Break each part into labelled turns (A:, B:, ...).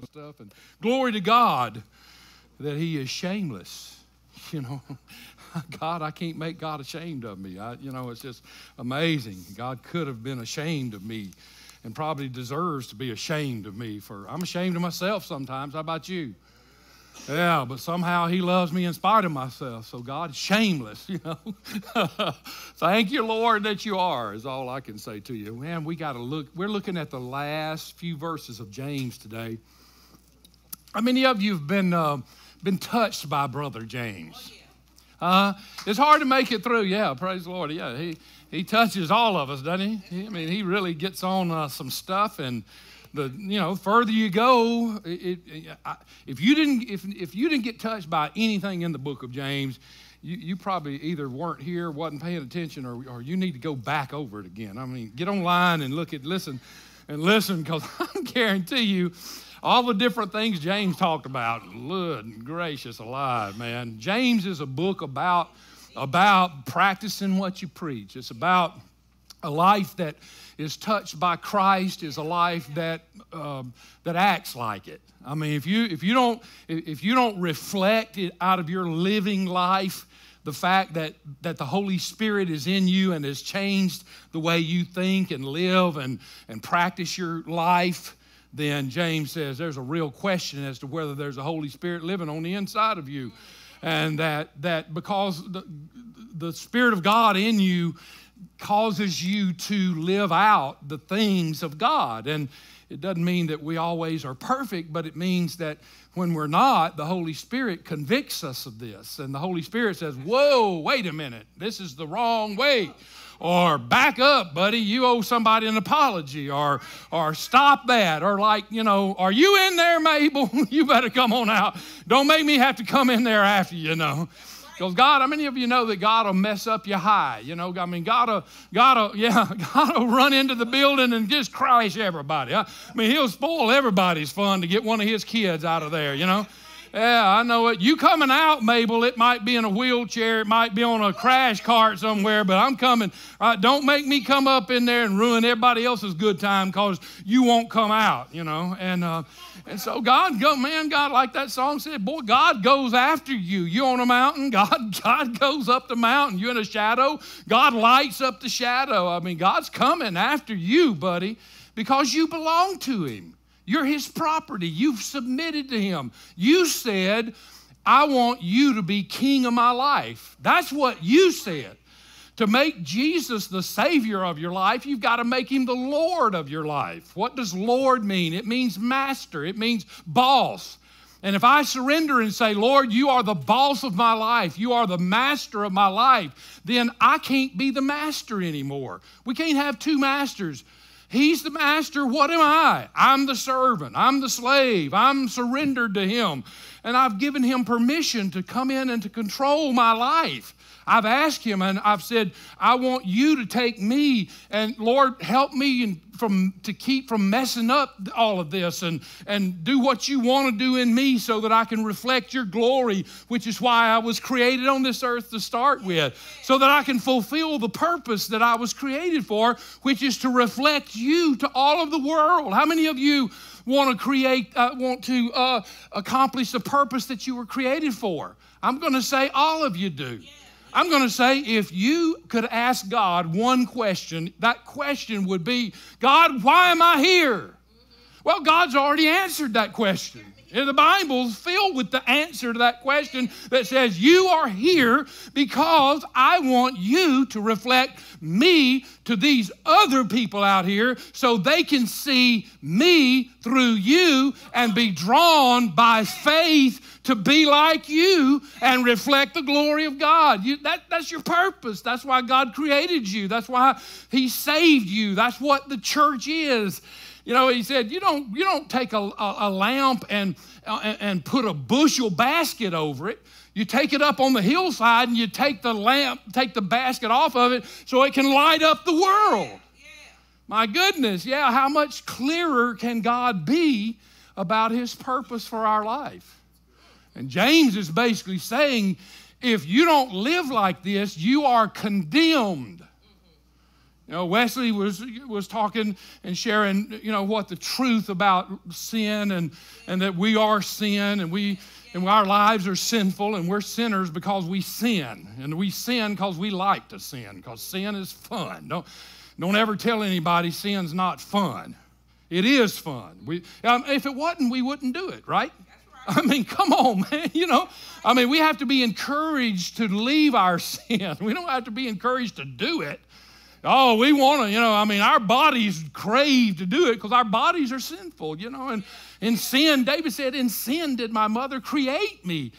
A: kind of stuff. And glory to God that He is shameless. You know, God, I can't make God ashamed of me. I, you know, it's just amazing. God could have been ashamed of me and probably deserves to be ashamed of me for I'm ashamed of myself sometimes. How about you? Yeah, but somehow he loves me in spite of myself. So God's shameless, you know. Thank you, Lord, that you are, is all I can say to you. Man, we got to look. We're looking at the last few verses of James today. How many of you have been, uh, been touched by Brother James? Uh, it's hard to make it through. Yeah, praise the Lord. Yeah, he, he touches all of us, doesn't he? I mean, he really gets on uh, some stuff and the you know further you go it, it, I, if you didn't if, if you didn't get touched by anything in the book of james you, you probably either weren't here wasn't paying attention or, or you need to go back over it again i mean get online and look at listen and listen because i guarantee you all the different things james talked about. Good gracious alive man james is a book about about practicing what you preach it's about a life that is touched by Christ is a life that um, that acts like it. I mean, if you if you don't if you don't reflect it out of your living life, the fact that that the Holy Spirit is in you and has changed the way you think and live and and practice your life, then James says there's a real question as to whether there's a Holy Spirit living on the inside of you, and that that because the the Spirit of God in you causes you to live out the things of God. And it doesn't mean that we always are perfect, but it means that when we're not, the Holy Spirit convicts us of this. And the Holy Spirit says, Whoa, wait a minute, this is the wrong way. Or back up, buddy, you owe somebody an apology. Or, or stop that. Or, like, you know, are you in there, Mabel? you better come on out. Don't make me have to come in there after you, know. Because God, how many of you know that God will mess up your high? You know, I mean, God will, God will, yeah, God will run into the building and just crash everybody. I mean, He'll spoil everybody's fun to get one of His kids out of there, you know? Yeah, I know it. You coming out, Mabel, it might be in a wheelchair, it might be on a crash cart somewhere, but I'm coming. Right? Don't make me come up in there and ruin everybody else's good time because you won't come out, you know? And, uh, and so God, go, man, God, like that song said, boy, God goes after you. You on a mountain, God, God goes up the mountain. You in a shadow, God lights up the shadow. I mean, God's coming after you, buddy, because you belong to Him. You're His property. You've submitted to Him. You said, I want you to be king of my life. That's what you said. To make Jesus the Savior of your life, you've got to make Him the Lord of your life. What does Lord mean? It means master, it means boss. And if I surrender and say, Lord, you are the boss of my life, you are the master of my life, then I can't be the master anymore. We can't have two masters. He's the master. What am I? I'm the servant. I'm the slave. I'm surrendered to him. And I've given him permission to come in and to control my life. I've asked him and I've said, I want you to take me and Lord, help me in, from, to keep from messing up all of this and, and do what you want to do in me so that I can reflect your glory, which is why I was created on this earth to start with, so that I can fulfill the purpose that I was created for, which is to reflect you to all of the world. How many of you want to create, uh, want to uh, accomplish the purpose that you were created for? I'm going to say all of you do. I'm going to say if you could ask God one question, that question would be God, why am I here? Well, God's already answered that question. The Bible's filled with the answer to that question that says, You are here because I want you to reflect me to these other people out here so they can see me through you and be drawn by faith to be like you and reflect the glory of God. You, that, that's your purpose. That's why God created you. That's why He saved you. That's what the church is. You know, he said, you don't, you don't take a, a, a lamp and, uh, and put a bushel basket over it. You take it up on the hillside and you take the lamp, take the basket off of it so it can light up the world. My goodness, yeah, how much clearer can God be about his purpose for our life? And James is basically saying if you don't live like this, you are condemned. You know, Wesley was, was talking and sharing, you know, what the truth about sin and, and that we are sin and we and our lives are sinful and we're sinners because we sin. And we sin because we like to sin, because sin is fun. Don't, don't ever tell anybody sin's not fun. It is fun. We, um, if it wasn't, we wouldn't do it, right? I mean, come on, man. You know, I mean, we have to be encouraged to leave our sin. We don't have to be encouraged to do it. Oh, we want to, you know, I mean, our bodies crave to do it because our bodies are sinful, you know. And in sin, David said, In sin did my mother create me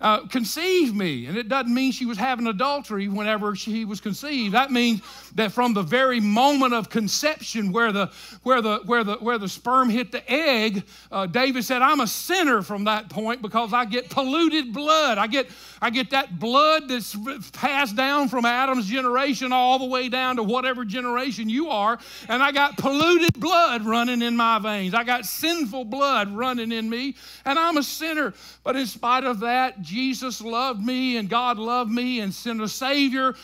A: uh, conceive me. And it doesn't mean she was having adultery whenever she was conceived. That means that from the very moment of conception, where the, where the, where the, where the sperm hit the egg, uh, David said, I'm a sinner from that point because I get polluted blood. I get, I get that blood that's passed down from Adam's generation all the way down to whatever generation you are. And I got polluted blood running in my veins. I got sinful blood running in me. And I'm a sinner. But in spite of that, Jesus loved me and God loved me and sent a Savior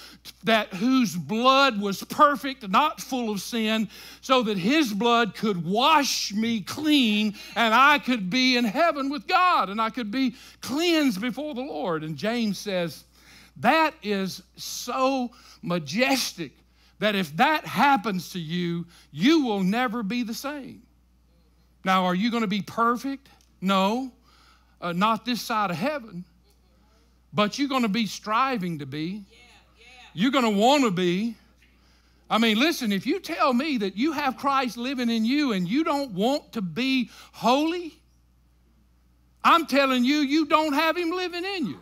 A: that whose blood was perfect, not full of sin, so that his blood could wash me clean and I could be in heaven with God and I could be cleansed before the Lord. And James says, that is so majestic that if that happens to you, you will never be the same. Now, are you going to be perfect? No, uh, not this side of heaven but you're going to be striving to be. You're going to want to be. I mean, listen, if you tell me that you have Christ living in you and you don't want to be holy, I'm telling you, you don't have Him living in you.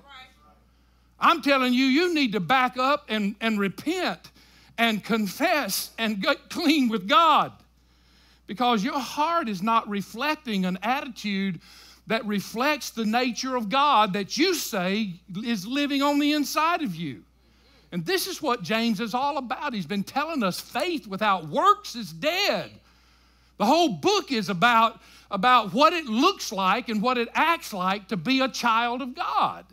A: I'm telling you, you need to back up and, and repent and confess and get clean with God because your heart is not reflecting an attitude that reflects the nature of God that you say is living on the inside of you. And this is what James is all about. He's been telling us faith without works is dead. The whole book is about, about what it looks like and what it acts like to be a child of God.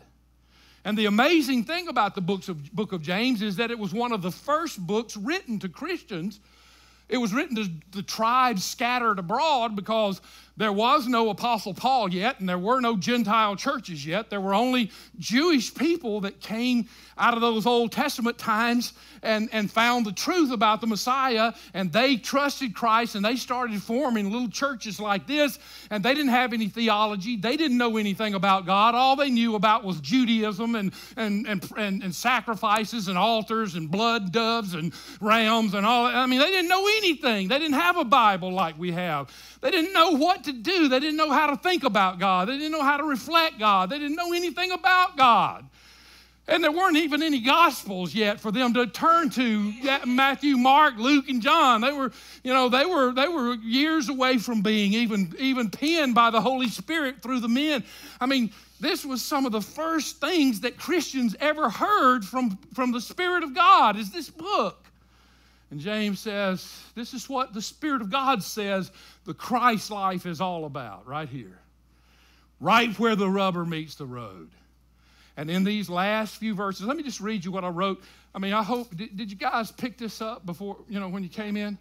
A: And the amazing thing about the books of, book of James is that it was one of the first books written to Christians. It was written to the tribes scattered abroad because there was no Apostle Paul yet, and there were no Gentile churches yet. There were only Jewish people that came out of those Old Testament times and, and found the truth about the Messiah, and they trusted Christ, and they started forming little churches like this, and they didn't have any theology. They didn't know anything about God. All they knew about was Judaism and, and, and, and, and sacrifices and altars and blood doves and rams and all that. I mean, they didn't know anything. They didn't have a Bible like we have. They didn't know what to do. They didn't know how to think about God. They didn't know how to reflect God. They didn't know anything about God. And there weren't even any gospels yet for them to turn to Matthew, Mark, Luke, and John. They were, you know, they were they were years away from being even even penned by the Holy Spirit through the men. I mean, this was some of the first things that Christians ever heard from, from the Spirit of God is this book. And James says, this is what the Spirit of God says the Christ life is all about, right here. Right where the rubber meets the road. And in these last few verses, let me just read you what I wrote. I mean, I hope, did, did you guys pick this up before, you know, when you came in?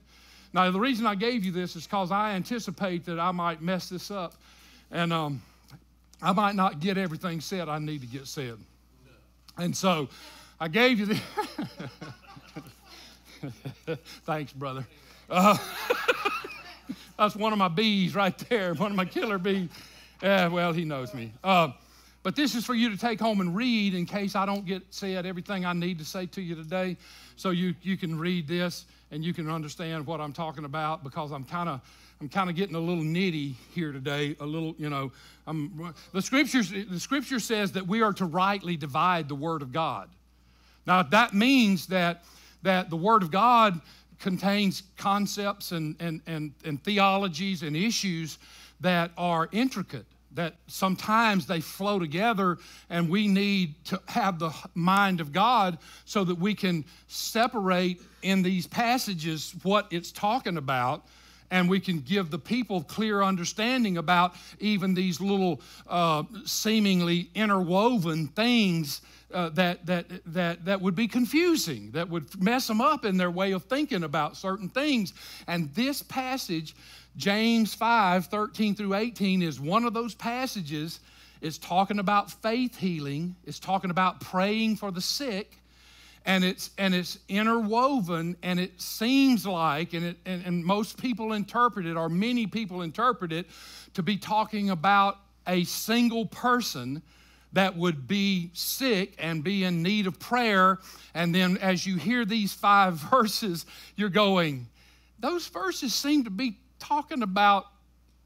A: Now, the reason I gave you this is because I anticipate that I might mess this up. And um, I might not get everything said I need to get said. And so I gave you the. Thanks, brother. Uh, that's one of my bees right there, one of my killer bees. Yeah, well, he knows me. Uh, but this is for you to take home and read in case I don't get said everything I need to say to you today. So you, you can read this and you can understand what I'm talking about because I'm kind of I'm kind of getting a little nitty here today. A little, you know, I'm, the scriptures the scripture says that we are to rightly divide the word of God. Now that means that that the word of God contains concepts and and and, and theologies and issues that are intricate that sometimes they flow together and we need to have the mind of God so that we can separate in these passages what it's talking about and we can give the people clear understanding about even these little uh, seemingly interwoven things uh, that, that, that, that would be confusing, that would mess them up in their way of thinking about certain things. And this passage, James 5 13 through 18, is one of those passages. It's talking about faith healing, it's talking about praying for the sick and it's and it's interwoven and it seems like and it and, and, most people interpret it or many people interpret it to be talking about a single person that would be sick and be in need of prayer. And then as you hear these five verses, you're going, those verses seem to be talking about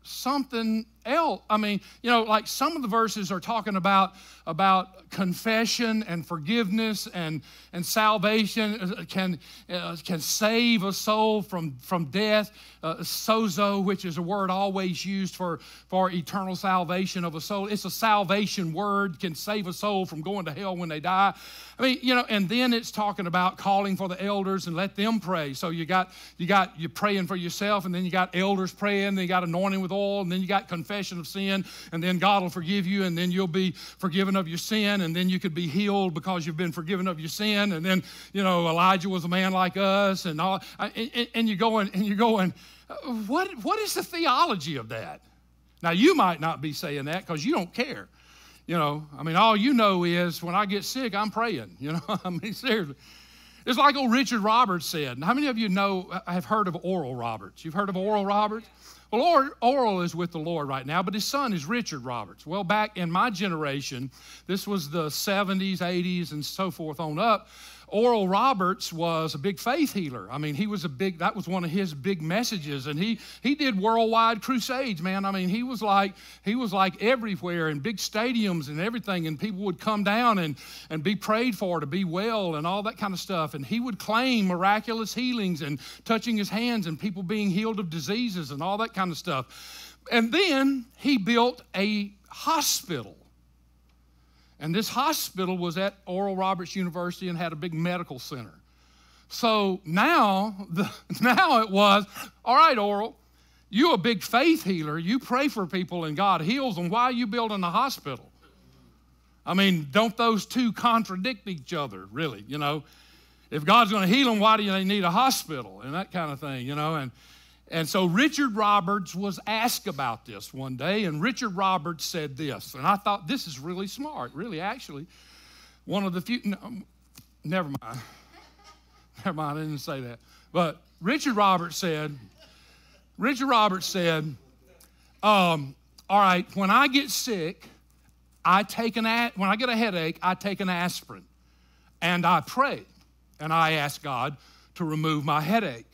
A: something else. I mean, you know, like some of the verses are talking about about confession and forgiveness and and salvation uh, can uh, can save a soul from from death. Uh, sozo, which is a word always used for for eternal salvation of a soul, it's a salvation word. Can save a soul from going to hell when they die. I mean, you know, and then it's talking about calling for the elders and let them pray. So you got you got you praying for yourself, and then you got elders praying, then you got anointing with oil, and then you got confession of sin, and then God will forgive you, and then you'll be forgiven of your sin, and then you could be healed because you've been forgiven of your sin, and then you know Elijah was a man like us, and all, and, and you're going and you're going, what what is the theology of that? Now you might not be saying that because you don't care. You know, I mean, all you know is when I get sick, I'm praying. You know, I mean, seriously. It's like old Richard Roberts said. How many of you know, uh, have heard of Oral Roberts? You've heard of Oral Roberts? Well, Oral is with the Lord right now, but his son is Richard Roberts. Well, back in my generation, this was the 70s, 80s, and so forth on up. Oral Roberts was a big faith healer. I mean, he was a big, that was one of his big messages. And he he did worldwide crusades, man. I mean, he was like, he was like everywhere in big stadiums and everything. And people would come down and, and be prayed for to be well and all that kind of stuff. And he would claim miraculous healings and touching his hands and people being healed of diseases and all that kind of stuff. And then he built a hospital and this hospital was at Oral Roberts University and had a big medical center. So now, the, now it was, all right, Oral, you a big faith healer. You pray for people and God heals them. Why are you building a hospital? I mean, don't those two contradict each other, really? You know, if God's going to heal them, why do they need a hospital and that kind of thing? You know, and and so Richard Roberts was asked about this one day, and Richard Roberts said this, and I thought this is really smart, really, actually. One of the few, no, never mind. Never mind, I didn't say that. But Richard Roberts said, Richard Roberts said, um, all right, when I get sick, I take an, when I get a headache, I take an aspirin and I pray and I ask God to remove my headache.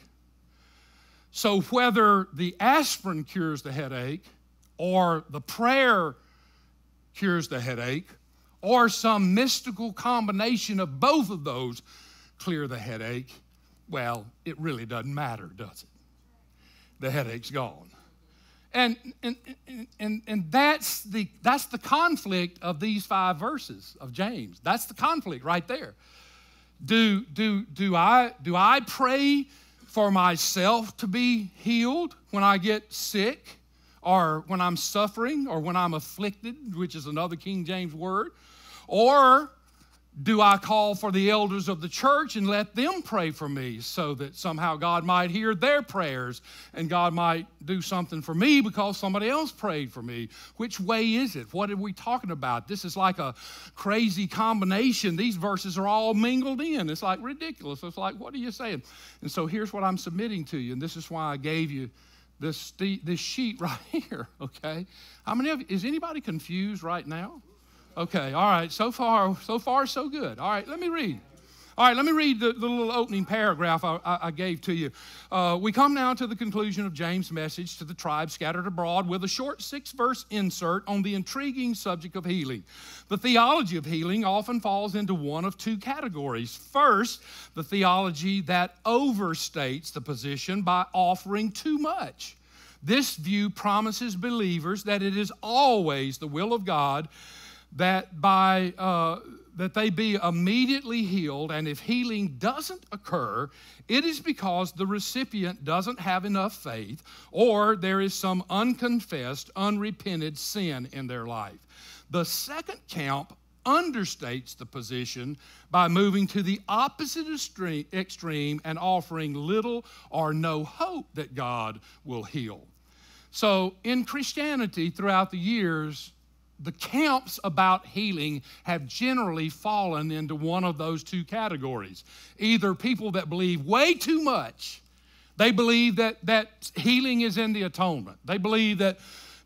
A: So, whether the aspirin cures the headache, or the prayer cures the headache, or some mystical combination of both of those clear the headache, well, it really doesn't matter, does it? The headache's gone. And, and, and, and that's, the, that's the conflict of these five verses of James. That's the conflict right there. Do, do, do, I, do I pray for myself to be healed when I get sick or when I'm suffering or when I'm afflicted, which is another King James word? Or do I call for the elders of the church and let them pray for me so that somehow God might hear their prayers and God might do something for me because somebody else prayed for me? Which way is it? What are we talking about? This is like a crazy combination. These verses are all mingled in. It's like ridiculous. It's like, what are you saying? And so here's what I'm submitting to you, and this is why I gave you this, this sheet right here, okay? How many of is anybody confused right now? Okay, all right. So far, so far, so good. All right, let me read. All right, let me read the, the little opening paragraph I, I, gave to you. Uh, we come now to the conclusion of James' message to the tribes scattered abroad with a short six verse insert on the intriguing subject of healing. The theology of healing often falls into one of two categories. First, the theology that overstates the position by offering too much. This view promises believers that it is always the will of God that by uh, that they be immediately healed, and if healing doesn't occur, it is because the recipient doesn't have enough faith or there is some unconfessed, unrepented sin in their life. The second camp understates the position by moving to the opposite extreme and offering little or no hope that God will heal. So, in Christianity throughout the years, the camps about healing have generally fallen into one of those two categories. Either people that believe way too much, they believe that, that healing is in the atonement. They believe that,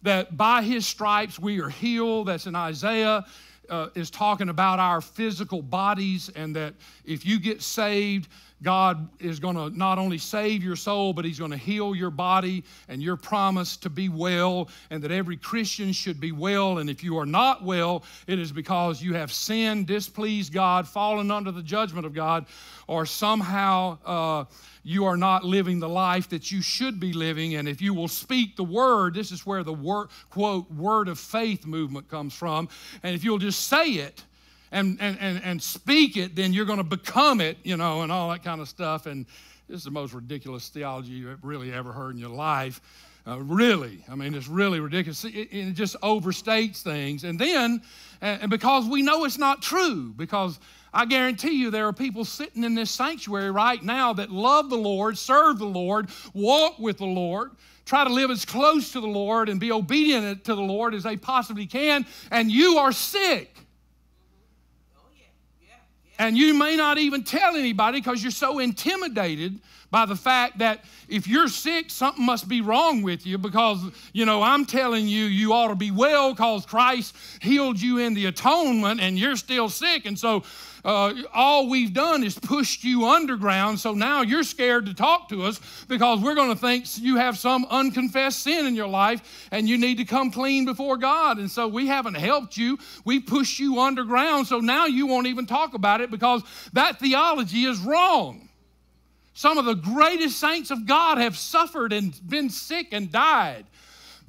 A: that by his stripes we are healed. That's in Isaiah. Uh, is talking about our physical bodies, and that if you get saved, God is going to not only save your soul, but He's going to heal your body and your promise to be well, and that every Christian should be well. And if you are not well, it is because you have sinned, displeased God, fallen under the judgment of God, or somehow uh, you are not living the life that you should be living. And if you will speak the word, this is where the word, quote, word of faith movement comes from. And if you'll just say it, and, and, and, and speak it, then you're going to become it, you know, and all that kind of stuff. And this is the most ridiculous theology you've really ever heard in your life. Uh, really, I mean, it's really ridiculous. It, it, just overstates things. And then, and because we know it's not true, because I guarantee you there are people sitting in this sanctuary right now that love the Lord, serve the Lord, walk with the Lord, try to live as close to the Lord and be obedient to the Lord as they possibly can, and you are sick. And you may not even tell anybody because you're so intimidated by the fact that if you're sick, something must be wrong with you because, you know, I'm telling you, you ought to be well because Christ healed you in the atonement and you're still sick. And so uh, all we've done is pushed you underground. So now you're scared to talk to us because we're going to think you have some unconfessed sin in your life and you need to come clean before God. And so we haven't helped you. We pushed you underground. So now you won't even talk about it because that theology is wrong. Some of the greatest saints of God have suffered and been sick and died.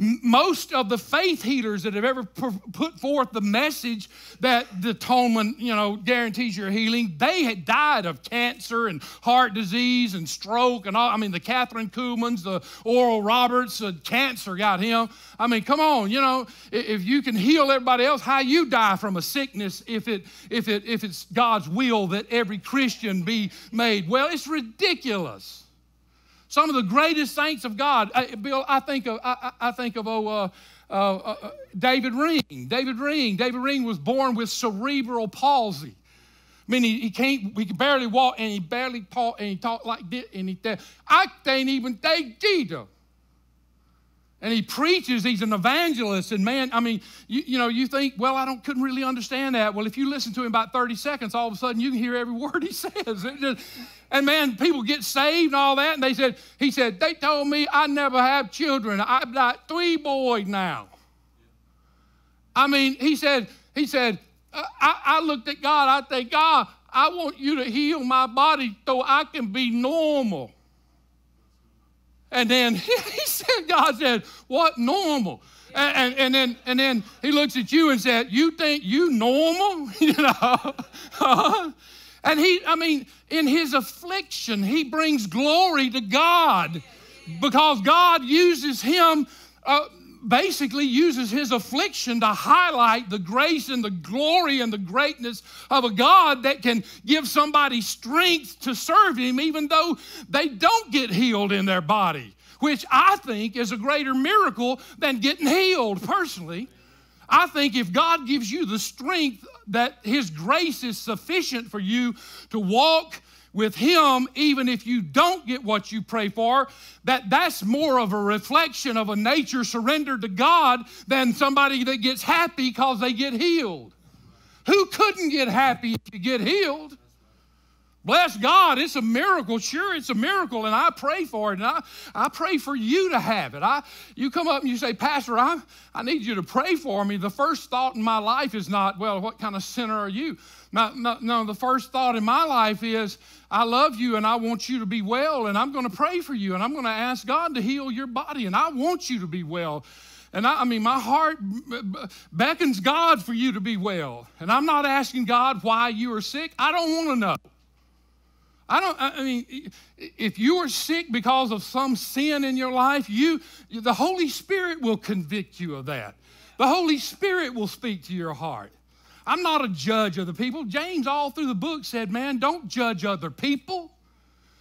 A: Most of the faith healers that have ever put forth the message that the atonement, you know, guarantees your healing, they had died of cancer and heart disease and stroke and all. I mean, the Kathryn Kuhlmans, the Oral Roberts, the cancer got him. I mean, come on, you know, if you can heal everybody else, how you die from a sickness if it if it if it's God's will that every Christian be made well? It's ridiculous. Some of the greatest saints of God. I, Bill, I think of, I, I think of oh, uh, uh, uh, David Ring. David Ring. David Ring was born with cerebral palsy. I mean, he, he can't, he can barely walk and he barely talk and he talk like this and he, I can't even take Jesus and he preaches he's an evangelist and man i mean you, you know you think well i don't couldn't really understand that. Well if you listen to him about 30 seconds all of a sudden you can hear every word he says. Just, and man people get saved and all that and they said he said they told me i never have children. I've got three boys now. I mean he said he said uh, I, I looked at god i think god i want you to heal my body so i can be normal. And then he God said, What normal? And, and, and, then and then he looks at you and said, You think you normal? you know? and he, I mean, in his affliction, he brings glory to God because God uses him. Uh, basically uses his affliction to highlight the grace and the glory and the greatness of a God that can give somebody strength to serve him even though they don't get healed in their body, which I think is a greater miracle than getting healed personally. I think if God gives you the strength that his grace is sufficient for you to walk with him even if you don't get what you pray for that that's more of a reflection of a nature surrendered to god than somebody that gets happy because they get healed who couldn't get happy if you get healed Bless God, it's a miracle. Sure, it's a miracle, and I pray for it, and I, I pray for you to have it. I, you come up and you say, Pastor, I, I need you to pray for me. The first thought in my life is not, well, what kind of sinner are you? No, no, no, the first thought in my life is, I love you and I want you to be well, and I'm going to pray for you, and I'm going to ask God to heal your body, and I want you to be well. And I, I, mean, my heart beckons God for you to be well. And I'm not asking God why you are sick. I don't want to know. I don't, I mean, if you are sick because of some sin in your life, you, the Holy Spirit will convict you of that. The Holy Spirit will speak to your heart. I'm not a judge of the people. James, all through the book, said, man, don't judge other people.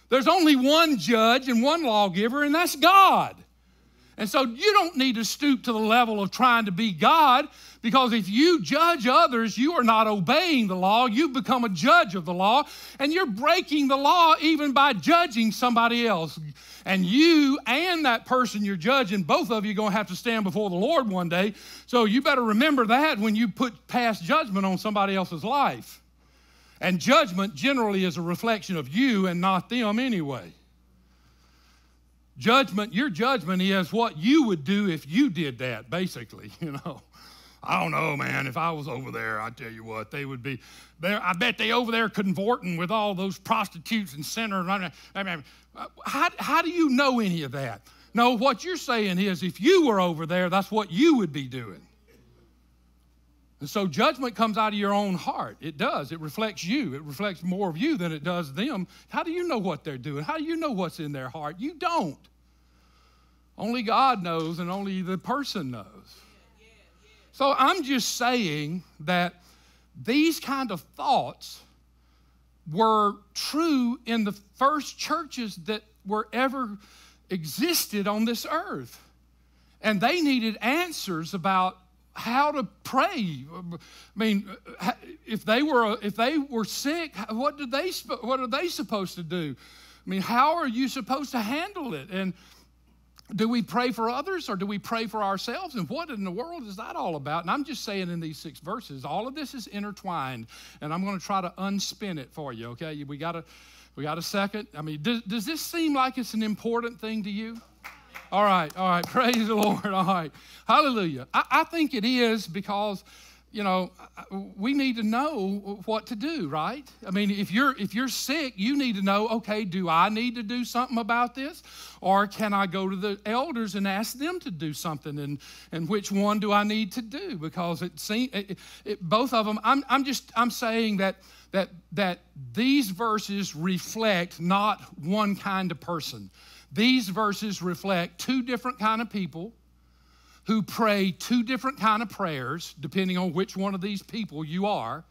A: There's only one judge and one lawgiver, and that's God. And so you don't need to stoop to the level of trying to be God because if you judge others, you are not obeying the law. You become a judge of the law, and you're breaking the law even by judging somebody else. And you and that person you're judging, both of you are going to have to stand before the Lord one day. So you better remember that when you put past judgment on somebody else's life. And judgment generally is a reflection of you and not them anyway. Judgment, your judgment is what you would do if you did that, basically, you know. I don't know, man. If I was over there, I tell you what, they would be there. I bet they over there convorting with all those prostitutes and sinners. I mean, how, how do you know any of that? No, what you're saying is if you were over there, that's what you would be doing. And so judgment comes out of your own heart. It does. It reflects you. It reflects more of you than it does them. How do you know what they're doing? How do you know what's in their heart? You don't. Only God knows and only the person knows. So I'm just saying that these kind of thoughts were true in the first churches that were ever existed on this earth. And they needed answers about how to pray. I mean, if they were if they were sick, what did they what are they supposed to do? I mean, how are you supposed to handle it? And do we pray for others or do we pray for ourselves? And what in the world is that all about? And I'm just saying in these six verses, all of this is intertwined, and I'm going to try to unspin it for you. Okay, we got a we got a second. I mean, does, does this seem like it's an important thing to you? All right, all right. Praise the Lord. All right. Hallelujah. I, I think it is because you know we need to know what to do right i mean if you're if you're sick you need to know okay do i need to do something about this or can i go to the elders and ask them to do something and and which one do i need to do because it seems both of them i'm, I'm just i'm saying that that that these verses reflect not one kind of person these verses reflect two different kind of people who pray two different kind of prayers depending on which one of these people you are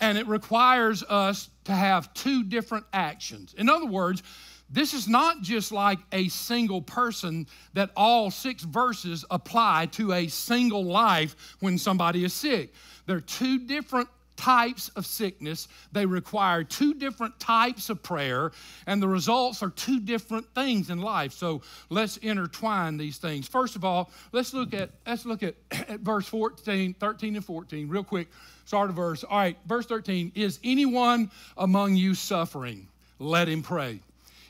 A: and it requires us to have two different actions in other words this is not just like a single person that all six verses apply to a single life when somebody is sick. They're two different types of sickness. They require two different types of prayer, and the results are two different things in life. So let's intertwine these things. First of all, let's look at let's look at, at verse 14, 13 and 14, real quick. Start a verse. All right, verse 13. Is anyone among you suffering? Let him pray.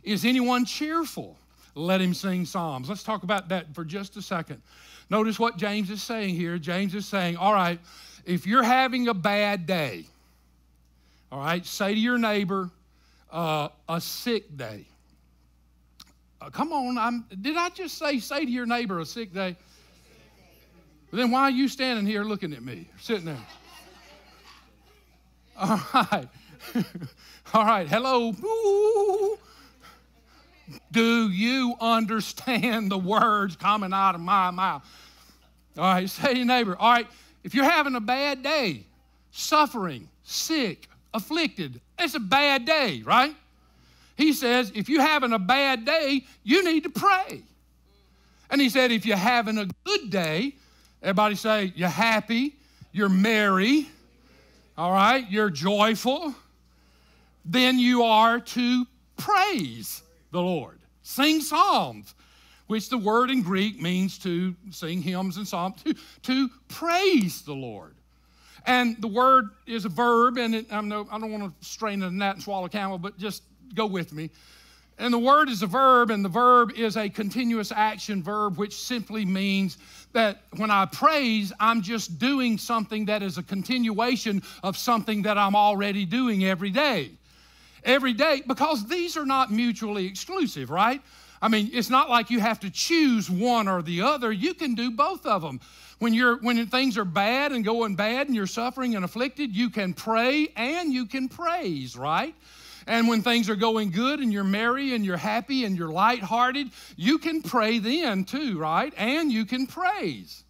A: Is anyone cheerful? Let him sing psalms. Let's talk about that for just a second. Notice what James is saying here. James is saying, all right, if you're having a bad day, all right, say to your neighbor, uh, a sick day. Uh, come on, I'm, did I just say, say to your neighbor a sick day? Then why are you standing here looking at me, sitting there? All right. All right. Hello. Ooh. Do you understand the words coming out of my mouth? All right. Say to your neighbor. All right. If you're having a bad day, suffering, sick, afflicted, it's a bad day, right? He says, if you're having a bad day, you need to pray. And he said, if you're having a good day, everybody say, you're happy, you're merry, all right, you're joyful, then you are to praise the Lord. Sing psalms which the word in Greek means to sing hymns and psalms, to, to praise the Lord. And the word is a verb, and it, I'm no, I don't want to strain a gnat and swallow a camel, but just go with me. And the word is a verb, and the verb is a continuous action verb, which simply means that when I praise, I'm just doing something that is a continuation of something that I'm already doing every day. Every day, because these are not mutually exclusive, right? I mean, it's not like you have to choose one or the other. You can do both of them. When, you're, when things are bad and going bad and you're suffering and afflicted, you can pray and you can praise, right? And when things are going good and you're merry and you're happy and you're lighthearted, you can pray then too, right? And you can praise.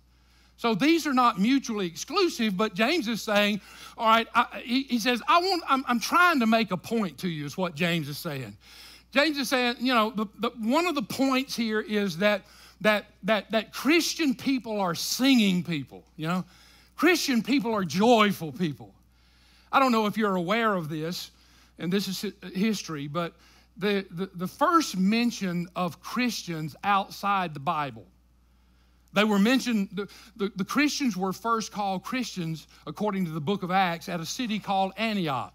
A: So these are not mutually exclusive, but James is saying, all right, I, he, he, says, I want, I'm, I'm, trying to make a point to you, is what James is saying. James is saying, you know, the, the, one of the points here is that, that, that, that Christian people are singing people, you know. Christian people are joyful people. I don't know if you're aware of this, and this is history, but the, the, the first mention of Christians outside the Bible they were mentioned, the, the, the, Christians were first called Christians, according to the book of Acts, at a city called Antioch.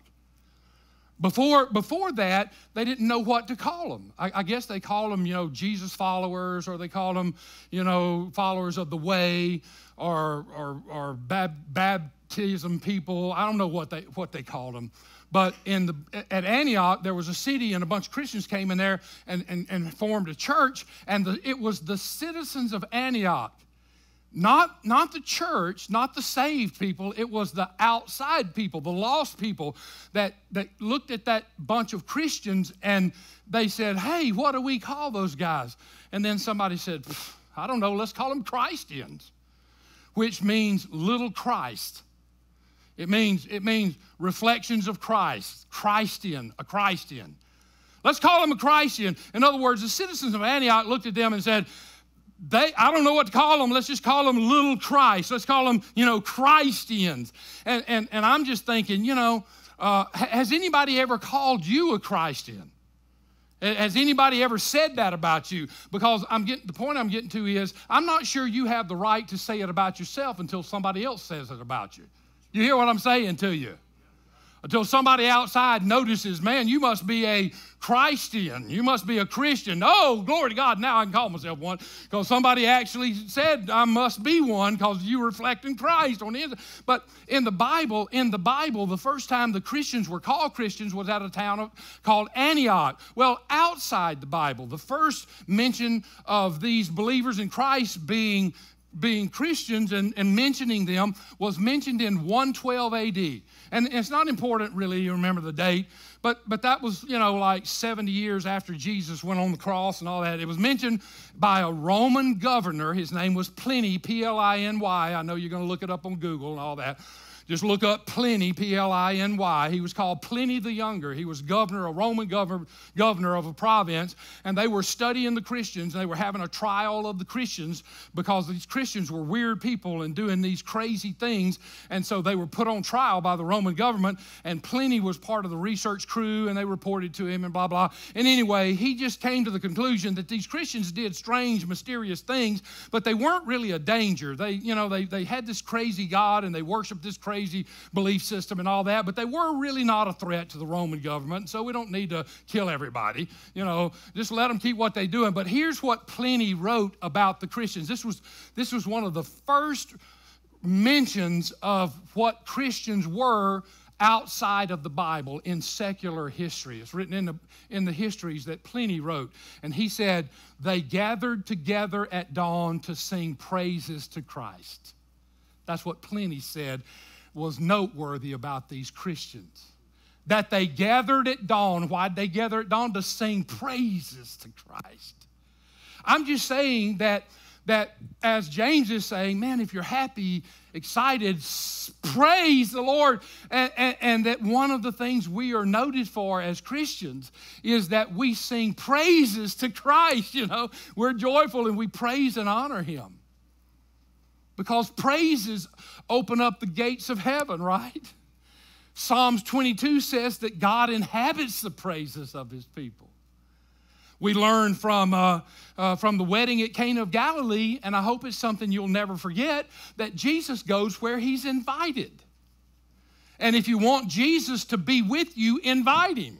A: Before, before that, they didn't know what to call them. I, I guess they called them, you know, Jesus followers, or they called them, you know, followers of the way, or, or, or baptism people. I don't know what they, what they called them. But in the, at Antioch, there was a city, and a bunch of Christians came in there and, and, and formed a church. And the, it was the citizens of Antioch, not, not the church, not the saved people, it was the outside people, the lost people that, that looked at that bunch of Christians and they said, Hey, what do we call those guys? And then somebody said, I don't know, let's call them Christians, which means little Christ. It means, it means reflections of Christ, Christian, a Christian. Let's call them a Christian. In other words, the citizens of Antioch looked at them and said, they, I don't know what to call them. Let's just call them little Christ. Let's call them, you know, Christians. And, and, and I'm just thinking, you know, uh, has anybody ever called you a Christian? Has anybody ever said that about you? Because I'm getting the point I'm getting to is I'm not sure you have the right to say it about yourself until somebody else says it about you. You hear what I'm saying to you? Until somebody outside notices, man, you must be a Christian. You must be a Christian. Oh, glory to God. Now I can call myself one because somebody actually said I must be one because you reflecting Christ on the. But in the Bible, in the Bible, the first time the Christians were called Christians was at a town of, called Antioch. Well, outside the Bible, the first mention of these believers in Christ being being Christians and, and mentioning them was mentioned in 112 AD. And it's not important really, you remember the date, but, but that was, you know, like 70 years after Jesus went on the cross and all that. It was mentioned by a Roman governor. His name was Pliny, P L I N Y. I know you're going to look it up on Google and all that. Just look up Pliny, P L I N Y. He was called Pliny the Younger. He was governor, a Roman governor, governor of a province, and they were studying the Christians. They were having a trial of the Christians because these Christians were weird people and doing these crazy things. And so they were put on trial by the Roman government, and Pliny was part of the research crew, and they reported to him and blah, blah. And anyway, he just came to the conclusion that these Christians did strange, mysterious things, but they weren't really a danger. They, you know, they, they had this crazy God and they worshiped this crazy crazy belief system and all that, but they were really not a threat to the Roman government, so we don't need to kill everybody. You know, just let them keep what they're doing. But here's what Pliny wrote about the Christians. This was, this was one of the first mentions of what Christians were outside of the Bible in secular history. It's written in the, in the histories that Pliny wrote. And he said, They gathered together at dawn to sing praises to Christ. That's what Pliny said was noteworthy about these Christians. That they gathered at dawn. Why'd they gather at dawn? To sing praises to Christ. I'm just saying that, that as James is saying, man, if you're happy, excited, praise the Lord. And, and, and that one of the things we are noted for as Christians is that we sing praises to Christ. You know, we're joyful and we praise and honor Him because praises open up the gates of heaven, right? Psalms 22 says that God inhabits the praises of his people. We learn from, uh, uh, from the wedding at Cana of Galilee, and I hope it's something you'll never forget, that Jesus goes where he's invited. And if you want Jesus to be with you, invite him.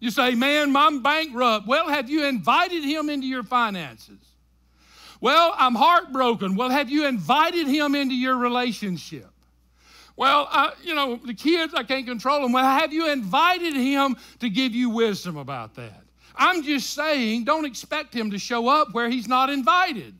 A: You say, Man, I'm bankrupt. Well, have you invited him into your finances? Well, I'm heartbroken. Well, have you invited him into your relationship? Well, I, you know, the kids, I can't control them. Well, have you invited him to give you wisdom about that? I'm just saying, don't expect him to show up where he's not invited.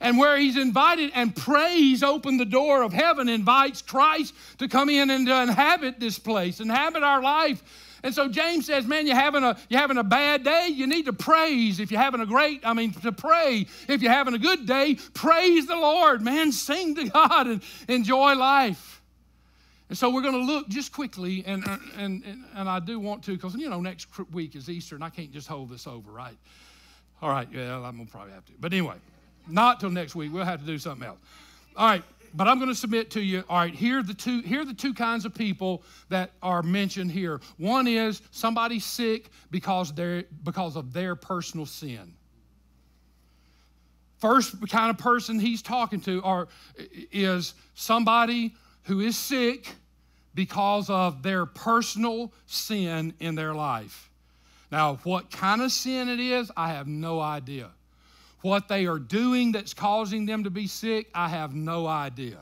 A: And where he's invited and praise opened the door of heaven, invites Christ to come in and to inhabit this place, inhabit our life. And so James says, man, you're having a you're having a bad day, you need to praise. If you're having a great, I mean, to pray. If you're having a good day, praise the Lord, man. Sing to God and enjoy life. And so we're going to look just quickly, and, and, and, and I do want to, because, you know, next week is Easter, and I can't just hold this over, right? All right, yeah, I'm to probably have to. But anyway, not till next week. We'll have to do something else. All right, but I'm going to submit to you. All right, here are the two. Here are the two kinds of people that are mentioned here. One is somebody sick because they're because of their personal sin. First kind of person he's talking to are is somebody who is sick because of their personal sin in their life. Now, what kind of sin it is, I have no idea. What they are doing that's causing them to be sick, I have no idea.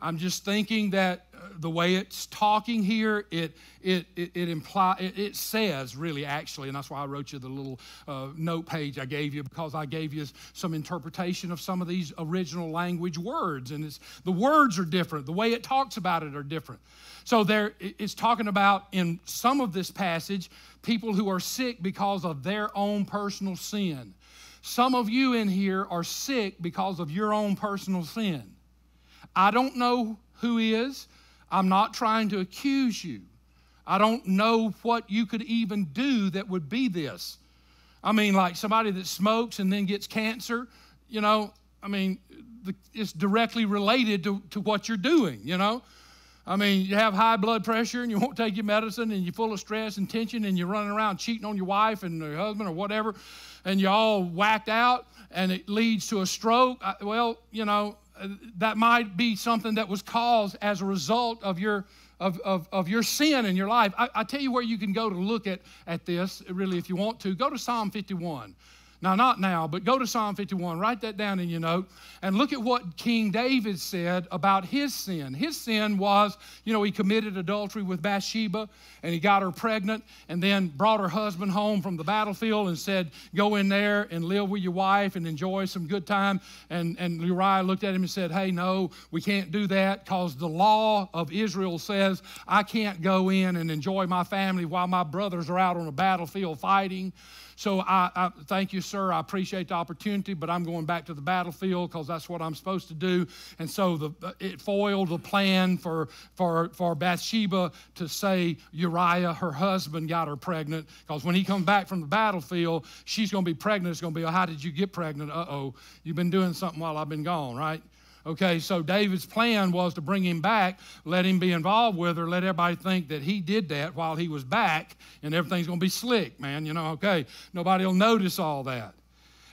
A: I'm just thinking that uh, the way it's talking here, it it it, it imply it, it, says really actually, and that's why I wrote you the little uh, note page I gave you because I gave you some interpretation of some of these original language words, and it's the words are different. The way it talks about it are different. So there, it's talking about in some of this passage people who are sick because of their own personal sin. Some of you in here are sick because of your own personal sin. I don't know who is. I'm not trying to accuse you. I don't know what you could even do that would be this. I mean, like somebody that smokes and then gets cancer, you know, I mean, it's directly related to, to what you're doing, you know. I mean, you have high blood pressure and you won't take your medicine and you're full of stress and tension and you're running around cheating on your wife and your husband or whatever and you're all whacked out and it leads to a stroke, well, you know, that might be something that was caused as a result of your of, of, of your sin in your life. I, I tell you where you can go to look at, at this, really, if you want to. Go to Psalm 51. Now, not now, but go to Psalm 51, write that down in your note, and look at what King David said about his sin. His sin was, you know, he committed adultery with Bathsheba and he got her pregnant and then brought her husband home from the battlefield and said, Go in there and live with your wife and enjoy some good time. And, and Uriah looked at him and said, Hey, no, we can't do that because the law of Israel says I can't go in and enjoy my family while my brothers are out on a battlefield fighting. So I, I, thank you, sir. I appreciate the opportunity, but I'm going back to the battlefield because that's what I'm supposed to do. And so the, it foiled the plan for, for, for Bathsheba to say Uriah, her husband, got her pregnant because when he comes back from the battlefield, she's going to be pregnant. It's going to be, oh, how did you get pregnant? Uh oh, you've been doing something while I've been gone, right? Okay, so David's plan was to bring him back, let him be involved with her, let everybody think that he did that while he was back, and everything's going to be slick, man. You know, okay, nobody will notice all that.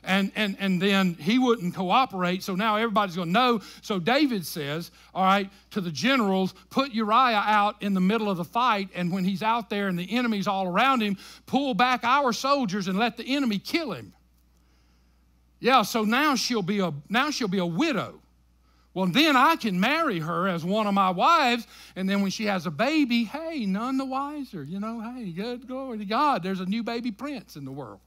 A: And, and, and then he wouldn't cooperate, so now everybody's going to know. So David says, All right, to the generals, put Uriah out in the middle of the fight, and when he's out there and the enemy's all around him, pull back our soldiers and let the enemy kill him. Yeah, so now she'll be a now she'll be a widow. Well, then I can marry her as one of my wives, and then when she has a baby, hey, none the wiser. You know, hey, good glory to God. There's a new baby prince in the world.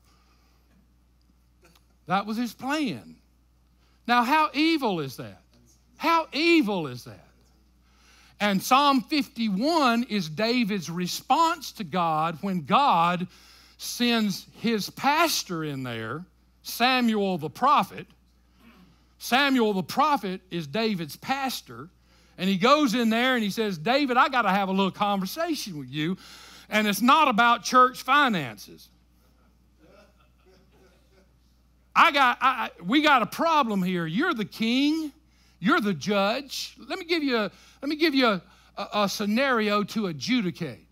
A: That was his plan. Now, how evil is that? How evil is that? And Psalm 51 is David's response to God when God sends his pastor in there, Samuel the prophet, Samuel the prophet is David's pastor. And he goes in there and he says, David, I got to have a little conversation with you. And it's not about church finances. I got, I, we got a problem here. You're the king. You're the judge. Let me give you a, let me give you a, a, a scenario to adjudicate.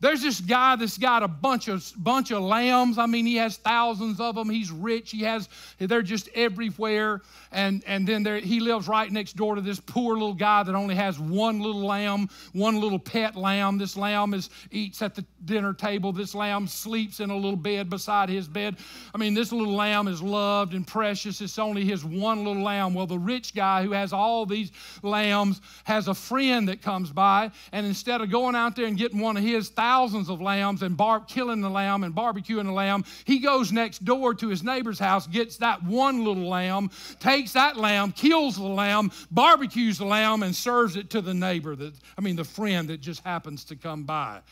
A: There's this guy that's got a bunch of bunch of lambs. I mean, he has thousands of them. He's rich. He has they're just everywhere. And and then there, he lives right next door to this poor little guy that only has one little lamb, one little pet lamb. This lamb is eats at the dinner table. This lamb sleeps in a little bed beside his bed. I mean, this little lamb is loved and precious. It's only his one little lamb. Well, the rich guy who has all these lambs has a friend that comes by, and instead of going out there and getting one of his thousands thousands of lambs and bar- killing the lamb and barbecuing the lamb. He goes next door to his neighbor's house, gets that one little lamb, takes that lamb, kills the lamb, barbecues the lamb, and serves it to the neighbor that, I mean, the friend that just happens to come by.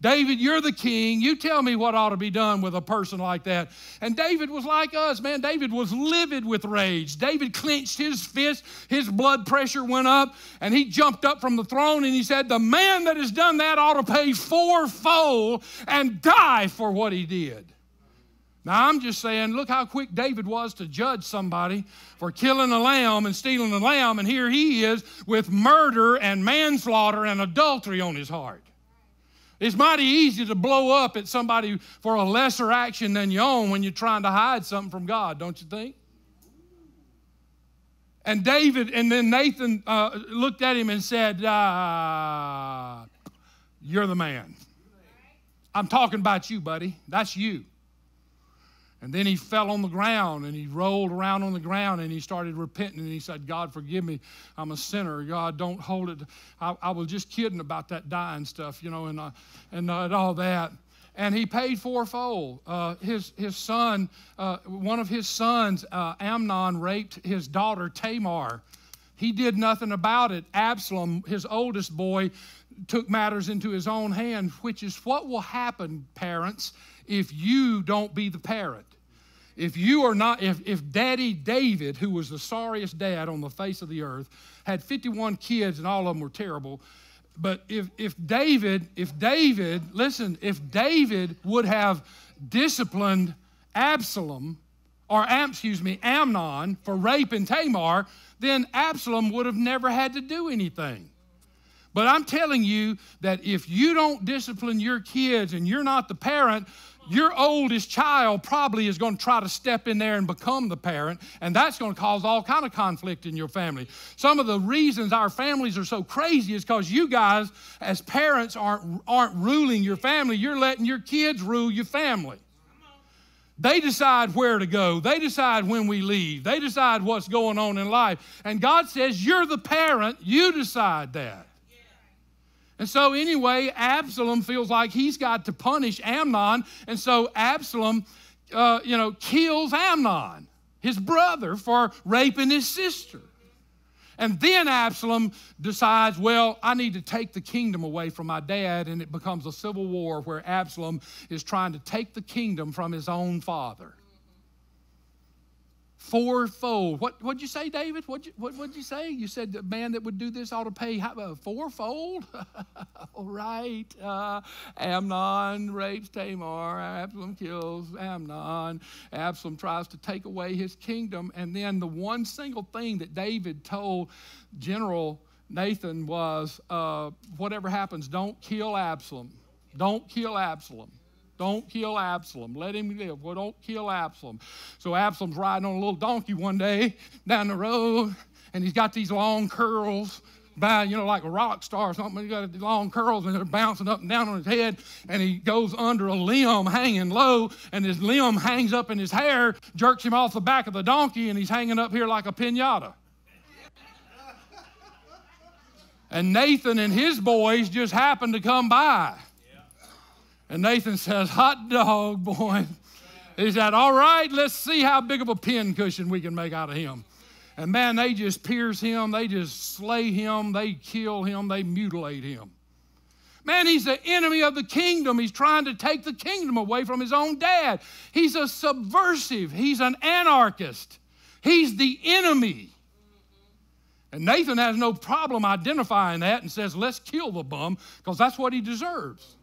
A: David, you're the king. You tell me what ought to be done with a person like that. And David was like us, man. David was livid with rage. David clenched his fist, his blood pressure went up, and he jumped up from the throne and he said, The man that has done that ought to pay fourfold and die for what he did. Now, I'm just saying, look how quick David was to judge somebody for killing a lamb and stealing a lamb, and here he is with murder and manslaughter and adultery on his heart. It's mighty easy to blow up at somebody for a lesser action than your own when you're trying to hide something from God, don't you think? And David, and then Nathan uh, looked at him and said, uh, You're the man. I'm talking about you, buddy. That's you. And then he fell on the ground and he rolled around on the ground and he started repenting and he said, God, forgive me. I'm a sinner. God, don't hold it. I, I was just kidding about that dying stuff, you know, and, uh, and, uh, and all that. And he paid fourfold. Uh, his, his son, uh, one of his sons, uh, Amnon, raped his daughter Tamar. He did nothing about it. Absalom, his oldest boy, took matters into his own hand, which is what will happen, parents, if you don't be the parent. If you are not, if, if Daddy David, who was the sorriest dad on the face of the earth, had 51 kids and all of them were terrible, but if, if David, if David, listen, if David would have disciplined Absalom, or excuse me, Amnon for raping Tamar, then Absalom would have never had to do anything. But I'm telling you that if you don't discipline your kids and you're not the parent, your oldest child probably is going to try to step in there and become the parent and that's going to cause all kind of conflict in your family some of the reasons our families are so crazy is because you guys as parents aren't, aren't ruling your family you're letting your kids rule your family they decide where to go. They decide when we leave. They decide what's going on in life. And God says, You're the parent, you decide that. And so, anyway, Absalom feels like he's got to punish Amnon. And so, Absalom, uh, you know, kills Amnon, his brother, for raping his sister. And then Absalom decides, well, I need to take the kingdom away from my dad. And it becomes a civil war where Absalom is trying to take the kingdom from his own father fourfold. What what'd you say, David? What'd you, what would you say? You said the man that would do this ought to pay uh, fourfold. All right. Uh, Amnon rapes Tamar. Absalom kills Amnon. Absalom tries to take away his kingdom, and then the one single thing that David told General Nathan was, uh, "Whatever happens, don't kill Absalom. Don't kill Absalom." Don't kill Absalom. Let him live. Well, don't kill Absalom. So Absalom's riding on a little donkey one day down the road, and he's got these long curls by, you know, like a rock star or something. He's got long curls and they're bouncing up and down on his head. And he goes under a limb hanging low, and his limb hangs up in his hair, jerks him off the back of the donkey, and he's hanging up here like a pinata. And Nathan and his boys just happened to come by. And Nathan says, Hot dog, boy. He said, All right, let's see how big of a pin cushion we can make out of him. And man, they just pierce him, they just slay him, they kill him, they mutilate him. Man, he's the enemy of the kingdom. He's trying to take the kingdom away from his own dad. He's a subversive, he's an anarchist, he's the enemy. And Nathan has no problem identifying that and says, Let's kill the bum because that's what he deserves.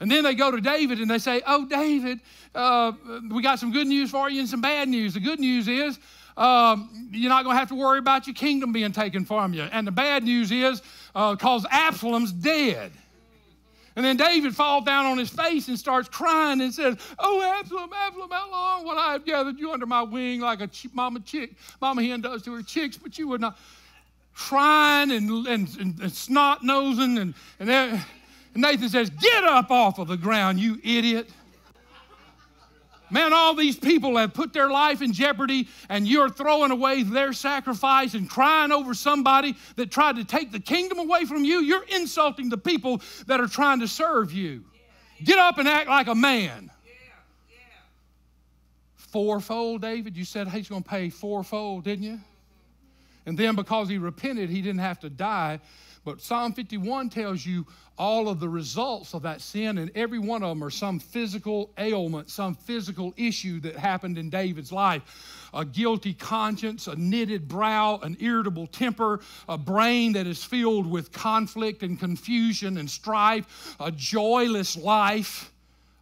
A: And then they go to David and they say, Oh, David, uh, we got some good news for you and some bad news. The good news is um, you're not going to have to worry about your kingdom being taken from you. And the bad news is because uh, Absalom's dead. And then David falls down on his face and starts crying and says, Oh, Absalom, Absalom, how long will I have gathered you under my wing like a mama chick, mama hen does to her chicks, but you would not. Crying and, and, and, and snot nosing and, and and Nathan says, Get up off of the ground, you idiot. Man, all these people have put their life in jeopardy, and you're throwing away their sacrifice and crying over somebody that tried to take the kingdom away from you. You're insulting the people that are trying to serve you. Get up and act like a man. Fourfold, David. You said he's going to pay fourfold, didn't you? And then because he repented, he didn't have to die. But Psalm 51 tells you all of the results of that sin, and every one of them are some physical ailment, some physical issue that happened in David's life. A guilty conscience, a knitted brow, an irritable temper, a brain that is filled with conflict and confusion and strife, a joyless life.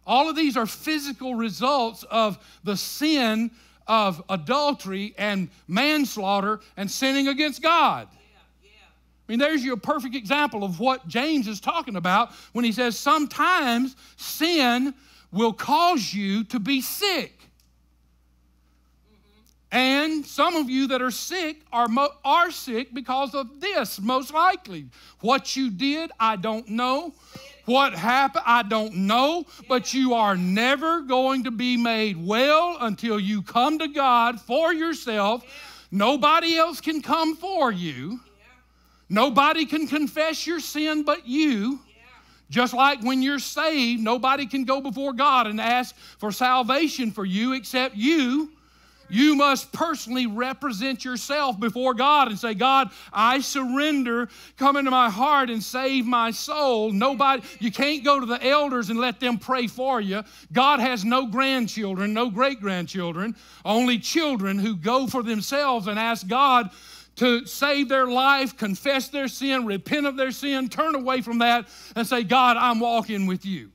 A: All of these are physical results of the sin of adultery and manslaughter and sinning against God. I mean, there's your perfect example of what James is talking about when he says sometimes sin will cause you to be sick. And some of you that are sick are, mo- are sick because of this, most likely. What you did, I don't know. What happened, I don't know. But you are never going to be made well until you come to God for yourself. Nobody else can come for you. Nobody can confess your sin but you. Just like when you're saved, nobody can go before God and ask for salvation for you except you. You must personally represent yourself before God and say, God, I surrender. Come into my heart and save my soul. Nobody, you can't go to the elders and let them pray for you. God has no grandchildren, no great grandchildren, only children who go for themselves and ask God to save their life, confess their sin, repent of their sin, turn away from that, and say, God, I'm walking with you.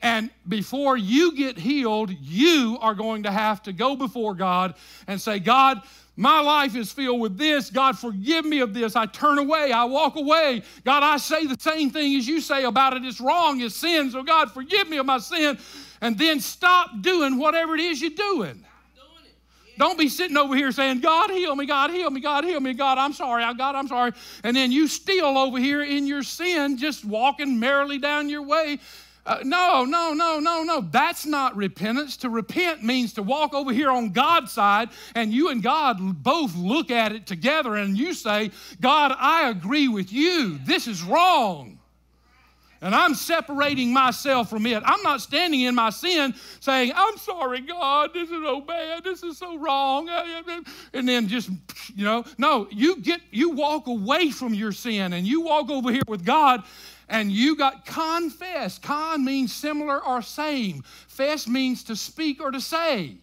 A: And before you get healed, you are going to have to go before God and say, God, my life is filled with this. God, forgive me of this. I turn away. I walk away. God, I say the same thing as you say about it. It's wrong. It's sin. So, God, forgive me of my sin. And then stop doing whatever it is you're doing. Don't be sitting over here saying, God, heal me, God, heal me, God, heal me, God, I'm sorry, God, I'm sorry. And then you still over here in your sin, just walking merrily down your way. Uh, no, no, no, no, no. That's not repentance. To repent means to walk over here on God's side and you and God both look at it together and you say, God, I agree with you. This is wrong and I'm separating myself from it. I'm not standing in my sin saying, I'm sorry, God, this is so bad, this is so wrong. And then just, you know, no, you get, you walk away from your sin and you walk over here with God and you got confess. Con means similar or same, fess means to speak or to say.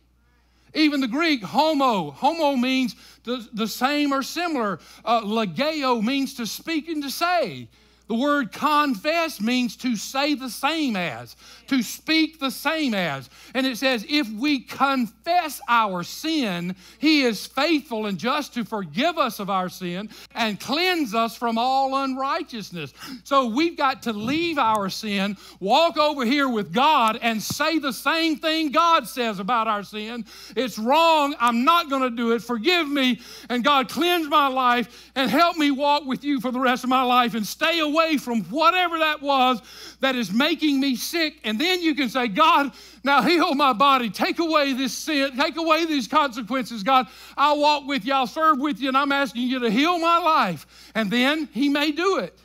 A: Even the Greek, homo, homo means the, the same or similar. Uh, legeo means to speak and to say. The word confess means to say the same as, to speak the same as. And it says, if we confess our sin, He is faithful and just to forgive us of our sin and cleanse us from all unrighteousness. So we've got to leave our sin, walk over here with God, and say the same thing God says about our sin. It's wrong. I'm not going to do it. Forgive me. And God, cleanse my life and help me walk with you for the rest of my life and stay away away from whatever that was that is making me sick. And then you can say, God, now heal my body. Take away this sin. Take away these consequences. God, I'll walk with you. I'll serve with you. And I'm asking you to heal my life. And then He may do it.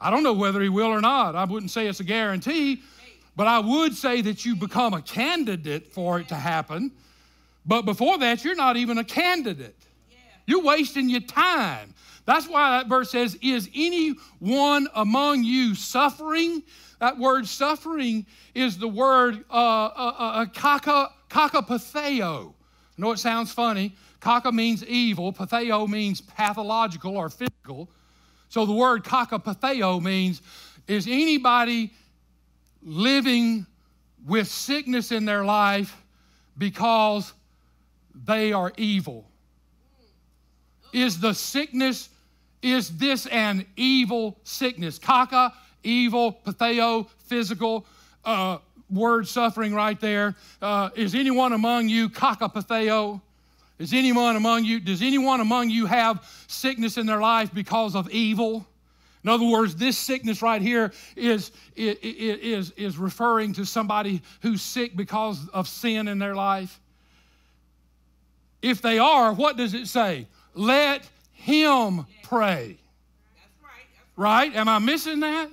A: I don't know whether He will or not. I wouldn't say it's a guarantee. But I would say that you become a candidate for it to happen. But before that, you're not even a candidate. You're wasting your time. That's why that verse says, Is anyone among you suffering? That word suffering is the word uh, uh, uh, kaka, kakapatheo. I know it sounds funny. Kaka means evil, patheo means pathological or physical. So the word kakapatheo means is anybody living with sickness in their life because they are evil? Is the sickness, is this an evil sickness? Kaka, evil, patheo, physical, uh, word suffering right there. Uh, is anyone among you kaka patheo? Is anyone among you, does anyone among you have sickness in their life because of evil? In other words, this sickness right here is, is, is referring to somebody who's sick because of sin in their life. If they are, what does it say? Let him pray. Right? Am I missing that?